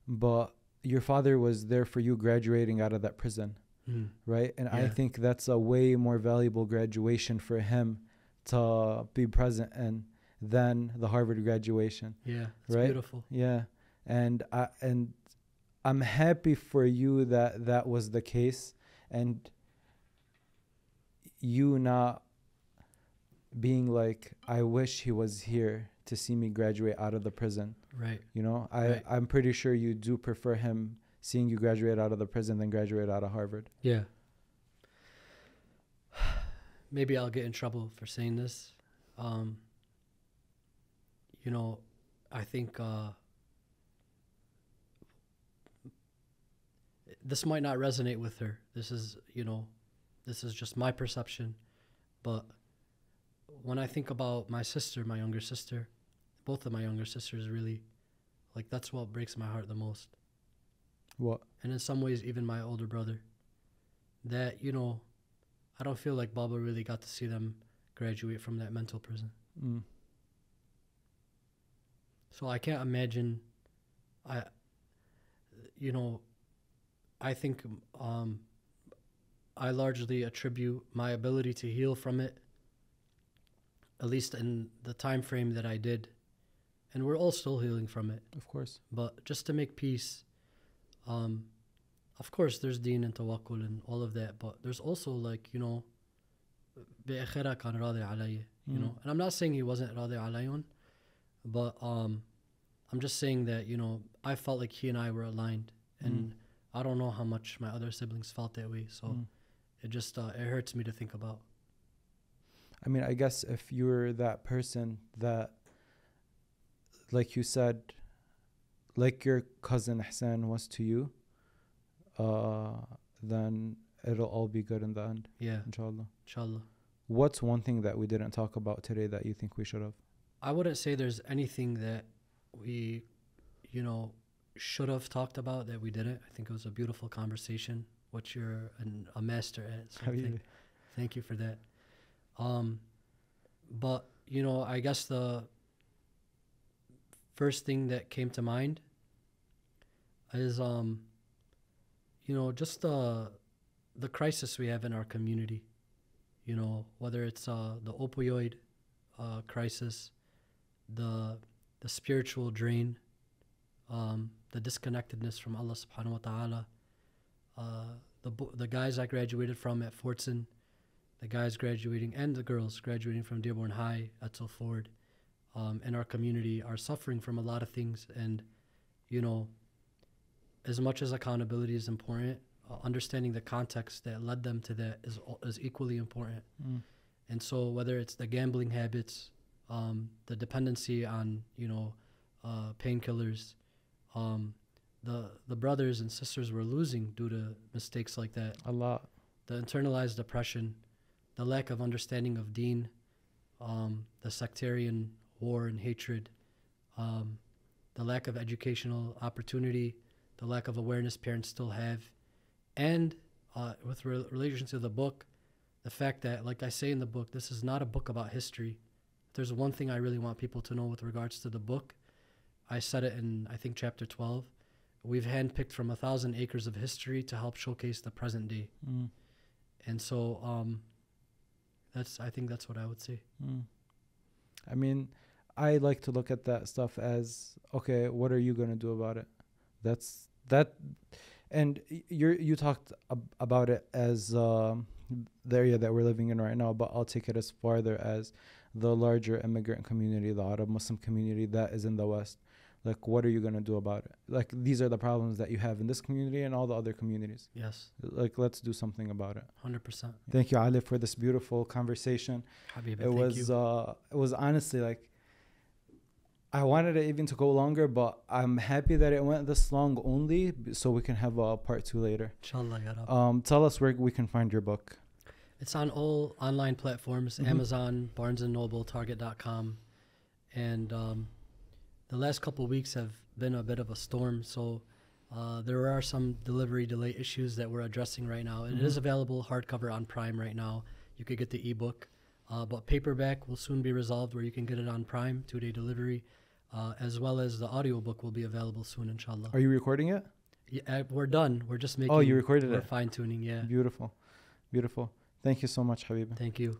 but your father was there for you graduating out of that prison, Mm. right? And I think that's a way more valuable graduation for him to be present in than the Harvard graduation. Yeah, it's Right? beautiful. Yeah, and I and I'm happy for you that that was the case, and you not being like, I wish he was here to see me graduate out of the prison. Right. You know, I Right. I'm pretty sure you do prefer him seeing you graduate out of the prison than graduate out of Harvard. Yeah. <sighs> Maybe I'll get in trouble for saying this. Um, you know, I think uh, this might not resonate with her. This is, you know, this is just my perception. But when I think about my sister, my younger sister, both of my younger sisters, really, like that's what breaks my heart the most What? and in some ways even my older brother that you know i don't feel like baba really got to see them graduate from that mental prison Mm. so i can't imagine i you know i think um i largely attribute my ability to heal from it at least in the time frame that i did and we're all still healing from it Of course. But just to make peace, um, of course, there's deen and tawakkul and all of that, but there's also like, you know, بآخرها كان راضي علي, you know. Mm. And I'm not saying he wasn't راضي عليهم, but um, I'm just saying that, you know, I felt like he and I were aligned. And I don't know how much my other siblings felt that way. So Mm. it just, uh, it hurts me to think about. I mean, I guess if you're that person that, like you said, like your cousin Hassan was to you, uh, then it'll all be good in the end, Yeah, inshallah. inshallah. What's one thing that we didn't talk about today that you think we should have? I wouldn't say there's anything that we, you know, should have talked about that we didn't. I think it was a beautiful conversation, What you're an, a master at. So thank, thank you for that. Um, but you know, I guess the first thing that came to mind is, um, you know, just the the crisis we have in our community. You know, whether it's uh, the opioid uh, crisis, the the spiritual drain, um, the disconnectedness from Allah Subhanahu wa Taala. Uh, the the guys I graduated from at Fordson, the guys graduating and the girls graduating from Dearborn High, Edsel Ford, um, in our community are suffering from a lot of things, and you know, as much as accountability is important, uh, understanding the context that led them to that is is equally important. Mm. And so whether it's the gambling habits, um, the dependency on you know uh, painkillers, um, the the brothers and sisters were losing due to mistakes like that. A lot. The internalized oppression, the lack of understanding of Deen, um, the sectarian war and hatred, um, the lack of educational opportunity, the lack of awareness parents still have, and uh, with re- relation to the book, the fact that, like I say in the book, this is not a book about history. If There's one thing I really want people to know with regards to the book. I said it in, I think, chapter 12. We've handpicked from a thousand acres of history to help showcase the present day. Mm. And so, um, that's, I think that's what I would say. Mm. I mean, I like to look at that stuff as okay, what are you going to do about it? That's that and you're you talked ab- about it as um, the area that we're living in right now, but I'll take it as farther as the larger immigrant community, the Arab Muslim community that is in the West. Like what are you going to do about it like these are the problems that you have in this community and all the other communities Yes, like let's do something about it 100%. thank you ali for this beautiful conversation Habibi, it thank was uh it was honestly like I wanted it even to go longer, but I'm happy that it went this long only, so we can have a part two later. Inshallah, ya Rab. Um, tell us where we can find your book. It's on all online platforms Mhm. Amazon, Barnes and Noble, Target.com. And um, the last couple of weeks have been a bit of a storm. So uh, there are some delivery delay issues that we're addressing right now. It is Mhm. available hardcover on Prime right now. You could get the ebook. Uh, but paperback will soon be resolved where you can get it on Prime, two day delivery, uh, as well as the audiobook will be available soon, inshallah. Are you recording it? Yeah, uh, we're done. We're just making. Oh, you recorded we're it. fine tuning. Yeah. Beautiful, beautiful. Thank you so much, Habib. Thank you.